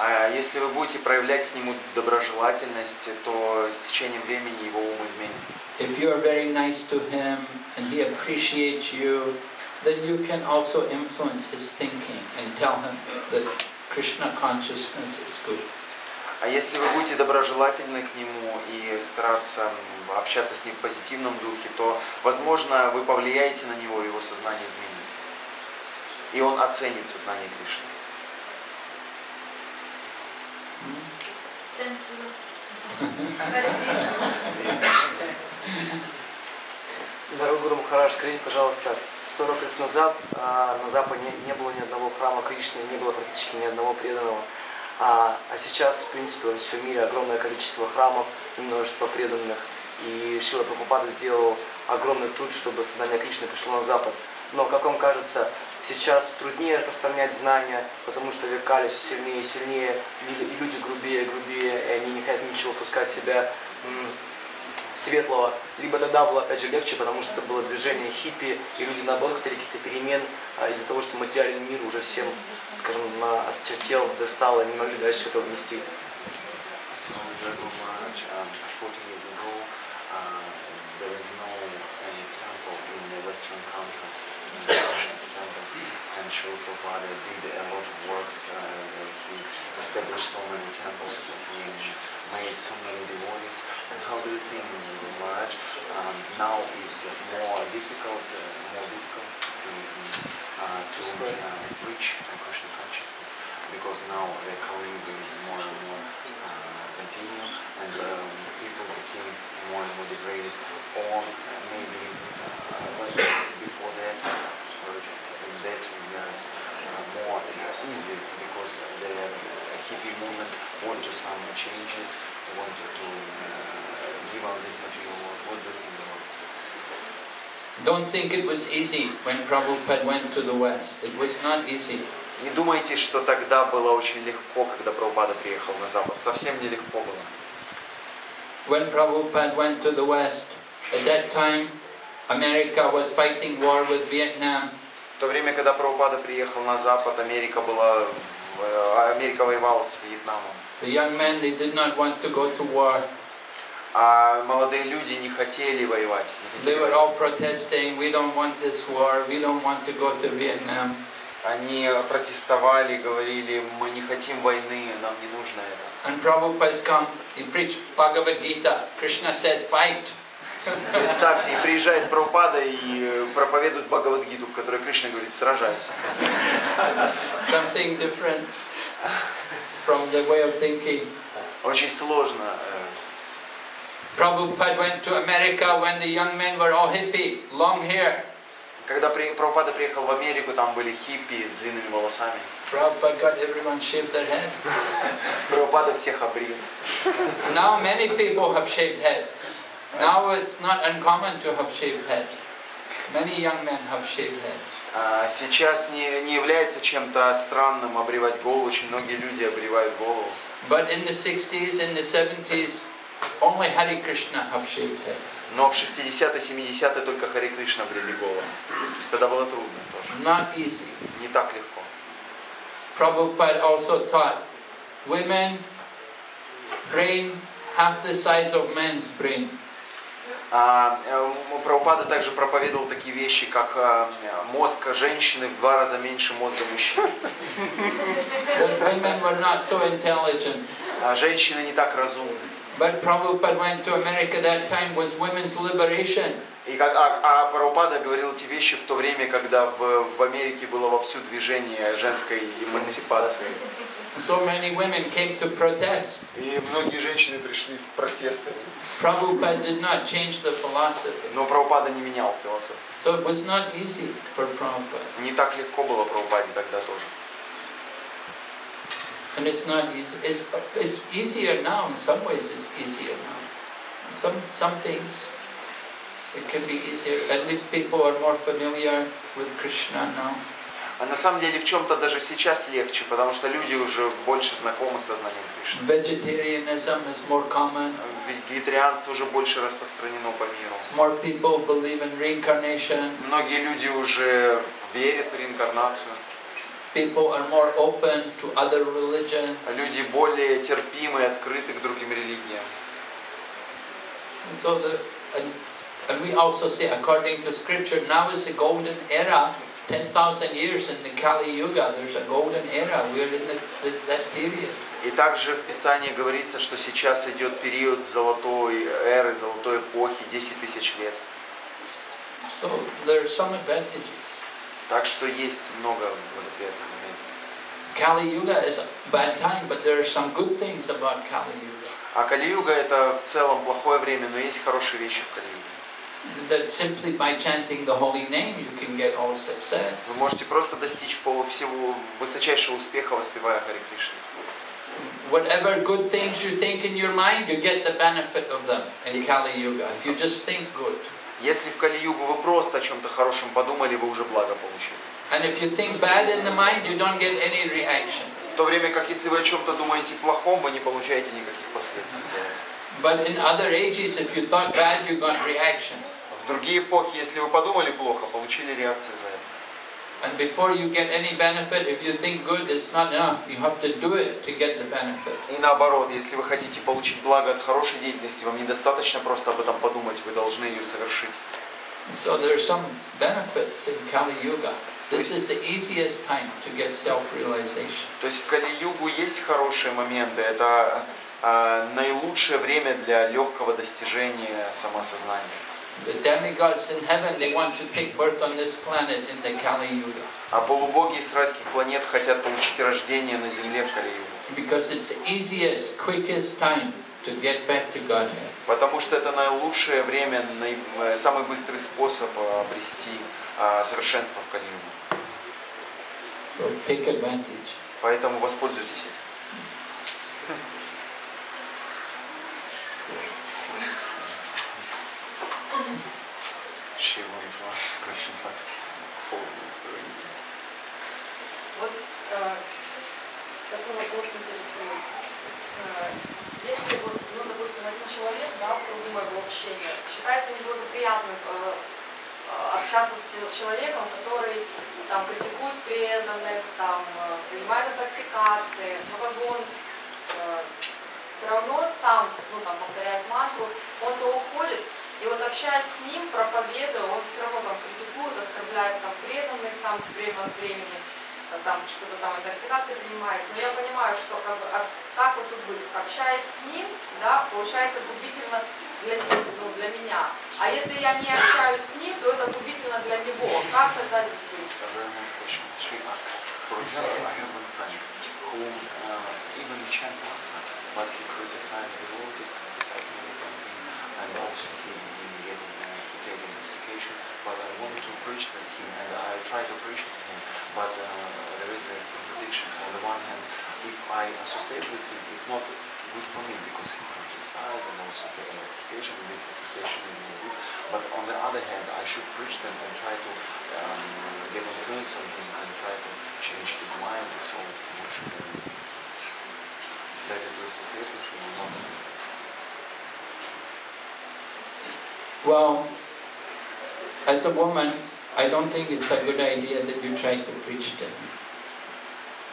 А если вы будете проявлять к нему доброжелательность, то с течением времени его ум изменится. If you are very nice to him and he appreciates you, then you can also influence his thinking and tell him that Krishna consciousness is good. А если вы будете доброжелательны к нему и стараться общаться с ним в позитивном духе, то, возможно, вы повлияете на него, и его сознание изменится. И он оценит сознание Кришны. Центр. Харе Кришна. Махарадж, скажите, пожалуйста, 40 лет назад а, на Западе не, было ни одного храма Кришны, не было практически ни одного преданного. А, а сейчас, в принципе, во всем мире огромное количество храмов множество преданных. И Шила Прабхупада сделал огромный труд, чтобы сознание Кришны пришло на Запад. Но, как вам кажется, сейчас труднее распространять знания, потому что векали все сильнее и сильнее, и люди грубее и грубее, и они не хотят ничего пускать себя светлого. Либо тогда было, опять же, легче, потому что это было движение хиппи, и люди, наоборот, хотели каких-то перемен а, из-за того, что материальный мир уже всем, скажем, на осточертел, достал, и не могли дальше этого внести. So Jago Maharaj, 40 years ago, there is no any temple in the Western countries, in the Krishna's temple, and Srila Prabhupada did a lot of works. Uh, he established so many temples, he made so many devotees. And how do you think, Maharaj, um, now is more difficult, uh, more difficult to, uh, to uh, reach Krishna consciousness? Because now the Yuga is more and more uh, continue and um, people became more and more degraded or maybe uh, like before that or in that years uh, more easy because the hippie movement want to some changes wanted to uh, give up this material world. What do you think about it? Don't think it was easy when Prabhupada went to the West. It was not easy. Не думайте, что тогда было очень легко, когда Прабхупада приехал на Запад. Совсем нелегко было. When Prabhupada went to the West, at that time, America was fighting war with Vietnam. В то время, когда Прабхупада приехал на Запад, Америка была, э, Америка воевала с Вьетнамом. The young men, they did not want to go to war. А молодые люди не хотели воевать. не They хотели were воевать. all protesting, we don't want this war, we don't want to go to Vietnam. Они протестовали, говорили, мы не хотим войны, нам не нужно это. And Prabhupada's come, he preached Bhagavad Gita. Krishna said, fight. Представьте, и приезжает Прабхупада и э, проповедует Бхагавадгиту, в которой Кришна говорит, сражайся. Something different from the way of thinking. Очень сложно. э, Prabhupada went to America when the young men were all hippie, long hair. Когда Прабхупада приехал в Америку, там были хиппи с длинными волосами. Prabhupada got everyone shaved their head. Прабхупада всех обрил. Now many people have shaved heads. Now it's not uncommon to have shaved head. Many young men have shaved head. А Сейчас не, не является чем-то странным обревать голову. Очень многие люди обревают голову. But in the 60s, in the 70s, only Hare Krishna have shaved head. Но в 60-е, 70-е только Хари Кришна обрели голову. То есть тогда было трудно тоже. Not easy. Не так легко. Prabhupada also taught women brain half the size of man's brain. А, э, Прабхупада также проповедовал такие вещи, как э, мозг женщины в два раза меньше мозга мужчины. Not so. А женщины не так разумны. But Prabhupada went to America that time was women's liberation. И как, а, а Прабхупада говорил эти вещи в то время, когда в, в Америке было вовсю движение женской эмансипации. So many women came to protest. И многие женщины пришли с протестами. Prabhupada did not change the philosophy. Но Прабхупада не менял философию. So it was not easy for Prabhupada. Не так легко было Прабхупаде тогда тоже. And it's not easy. It's, it's easier now. In some ways, it's easier now. Some, some things, it can be easier. At least people are more familiar with Krishna now. А на самом деле в чем-то даже сейчас легче, потому что люди уже больше знакомы с сознанием Кришны. Vegetarianism is more common. Ведь Вегетарианство уже больше распространено по миру. More people believe in reincarnation. Многие люди уже верят в реинкарнацию. People are more open to other religions. Люди более терпимы и открыты к другим религиям. So the, and, and we also say, according to scripture, now is the golden era. 10,000 years in the Kali Yuga, there's a golden era. We're in the, the, that period. И также в Писании говорится, что сейчас идет период золотой эры, золотой эпохи, 10 тысяч лет. So there are some advantages. Так что есть много благоприятных моментов. Kali Yuga is a bad time, but there are some good things about Kali Yuga. А Кали-юга это в целом плохое время, но есть хорошие вещи в Кали-юге. That simply by chanting the holy name you can get all Вы success. можете просто достичь всего высочайшего успеха, воспевая Хари Кришна. Whatever good things you think in your mind, you get the benefit of them in Kali Yuga. If you just think good. Если в Кали-югу вы просто о чем-то хорошем подумали, вы уже благо получили. And if you think bad in the mind, you don't get any reaction. В то время как если вы о чем-то думаете плохом, вы не получаете никаких последствий. But in other ages, if you thought bad, you got reaction. Другие эпохи, если вы подумали плохо, получили реакции за это. And before you get any benefit, if you think good, it's not enough. You have to do it to get the benefit. И наоборот, если вы хотите получить благо от хорошей деятельности, вам недостаточно просто об этом подумать, вы должны ее совершить. So there are some benefits in Kali Yuga. This is the easiest time to get self-realization. То есть в Кали-югу есть хорошие моменты, это а, наилучшее время для легкого достижения самосознания. The demigods in heaven, they want to take birth on this planet in the Kali Yuga А полубоги из райских планет хотят получить рождение на Земле в Кали-югу. because it's easiest, quickest time to get back to Godhead. Потому что это наилучшее время, э, самый быстрый способ э, обрести а, совершенство в Кали-югу. So take advantage. Поэтому воспользуйтесь этим. Вот э, такой вопрос интересует. Э, если вот, ну, допустим, один человек, да, в кругу моего общения, считается неблагоприятным э, э, общаться с человеком, который там критикует преданных, там э, принимает интоксикации, но как бы он все равно сам, ну там повторяет мантру, он-то уходит, и вот общаясь с ним, проповедуя, он все равно там критикует, оскорбляет там преданных, там время от времени, э, там что-то там интоксикации принимает. Но я понимаю, что как, а как вот быть, общаясь с ним, да, получается губительно для, ну, для меня. А если я не общаюсь с ним, то это губительно для него. Как тогда здесь быть? And also he, he getting uh, he taking intoxication. But I wanted to preach to him, and I tried to preach to him, but uh, there is a contradiction. On the one hand, if I associate with him, it's not good for me because he criticizes and also intoxication. and This association is not good. But on the other hand, I should preach them and try to um, get influence on him and try to change his mind. So what should I do? Better to associate with him or not associate? Well, as a woman, I don't think it's a good idea that you try to preach to him.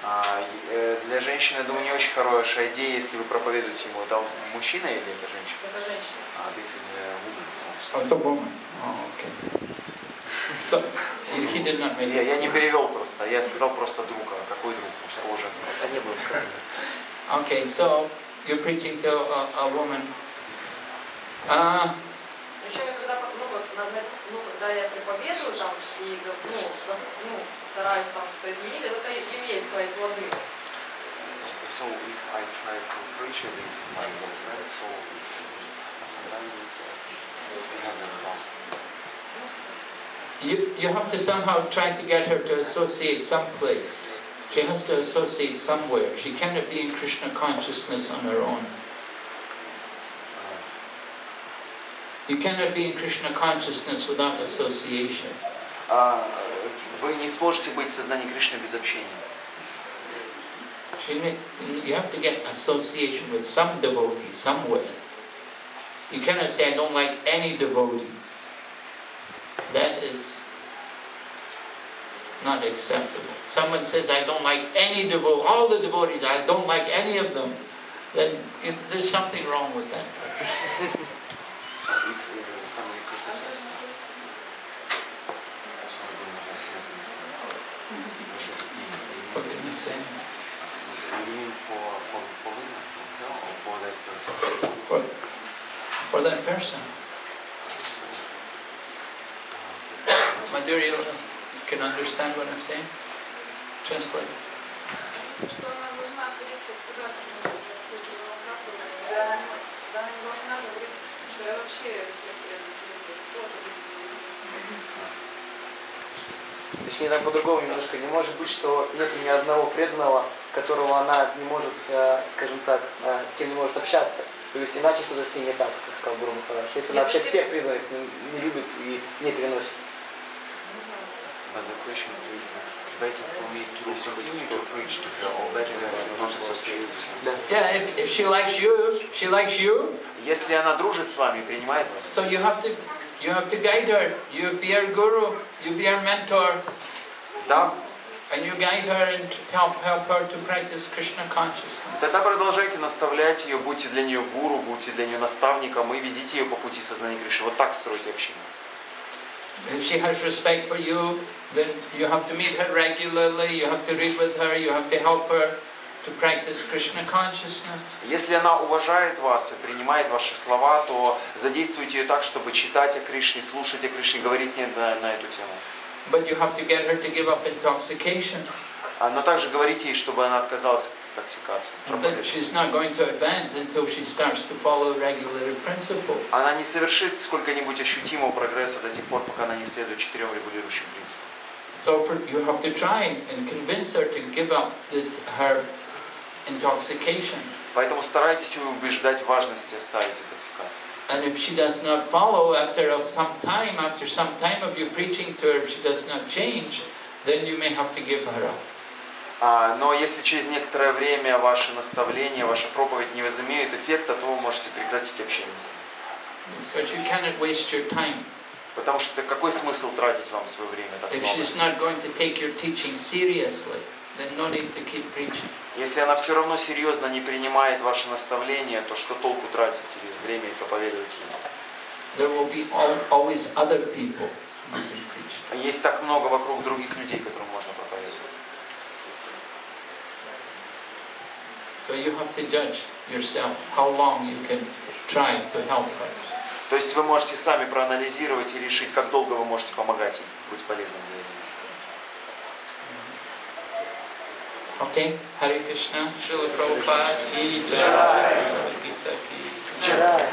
А, э, для женщины, я думаю, не очень хорошая идея, если вы проповедуете ему. Это мужчина или это женщина? Это женщина. А, this is a woman also. As a woman. Oh, okay. So he did not make Я, я не перевел просто, я сказал просто друг. А какой друг? Мужского, женского? Это не было сказано. Okay, so you're preaching to a, a woman. Uh, когда я проповедую там и ну, пос- ну, стараюсь там что-то изменить, это имеет свои плоды. So if I try to preach this my girlfriend, so it's sometimes it's, uh, it has a result. you, you have to somehow try to get her to associate someplace. She has to associate somewhere. She cannot be in Krishna consciousness on her own. You cannot be in Krishna consciousness without association. А, вы не сможете быть в сознании Кришны без общения. She need, you have to get association with some devotee somewhere. You cannot say, I don't like any devotees. That is not acceptable. Someone says, I don't like any devotee, all the devotees, I don't like any of them. Then it, there's something wrong with that person. if I don't want to for, for her, or for that person? For, for that person. My dear, you can understand what I'm saying? Translate. я вообще всех Точнее, там по-другому немножко. Не может быть, что нет ни одного преданного, которого она не может, э, скажем так, э, с кем не может общаться. То есть иначе что-то с ней не так, как сказал Гуру Махарадж. Если она вообще всех преданных не, не любит и не переносит. Одна question, please better for me to continue to preach to her or better not associate with her? Yeah, if, if she likes you, she likes you, Если она дружит с вами, принимает вас, so you have to you have to guide her. You be her guru, you be her mentor, да, and you guide her and help help her to practice Krishna consciousness. тогда продолжайте наставлять ее, будьте для нее гуру, будьте для нее наставником и ведите ее по пути сознания Кришны. Вот так стройте общину. If she has respect for you, you have to meet her regularly, you have to read with her, you have to help her to practice Krishna consciousness. Если она уважает вас и принимает ваши слова, то задействуйте ее так, чтобы читать о Кришне, слушать о Кришне, говорить не на, на эту тему. But you have to get her to give up intoxication. А, Но также говорите ей, чтобы она отказалась от интоксикации. Она не совершит сколько-нибудь ощутимого прогресса до тех пор, пока она не следует четырем регулирующим принципам. So for, you have to try and convince her to give up this her intoxication. Поэтому старайтесь ее убеждать в важности оставить интоксикацию. And if she does not follow after of some time, after some time of you preaching to her, if she does not change, then you may have to give her up. А, Но если через некоторое время ваши наставления, ваша проповедь не возымеют эффекта, то вы можете прекратить общение с ней. But you cannot waste your time. Потому что какой смысл тратить вам свое время так много? Если она все равно серьезно не принимает ваши наставления, то что толку тратить время и проповедовать ей? Есть так много вокруг других людей, которым можно проповедовать. So you have to judge yourself how long you can try to help her. То есть вы можете сами проанализировать и решить, как долго вы можете помогать и быть полезным для них. Окей. Харе Кришна, Шила Прабхупад и Джай. Джай.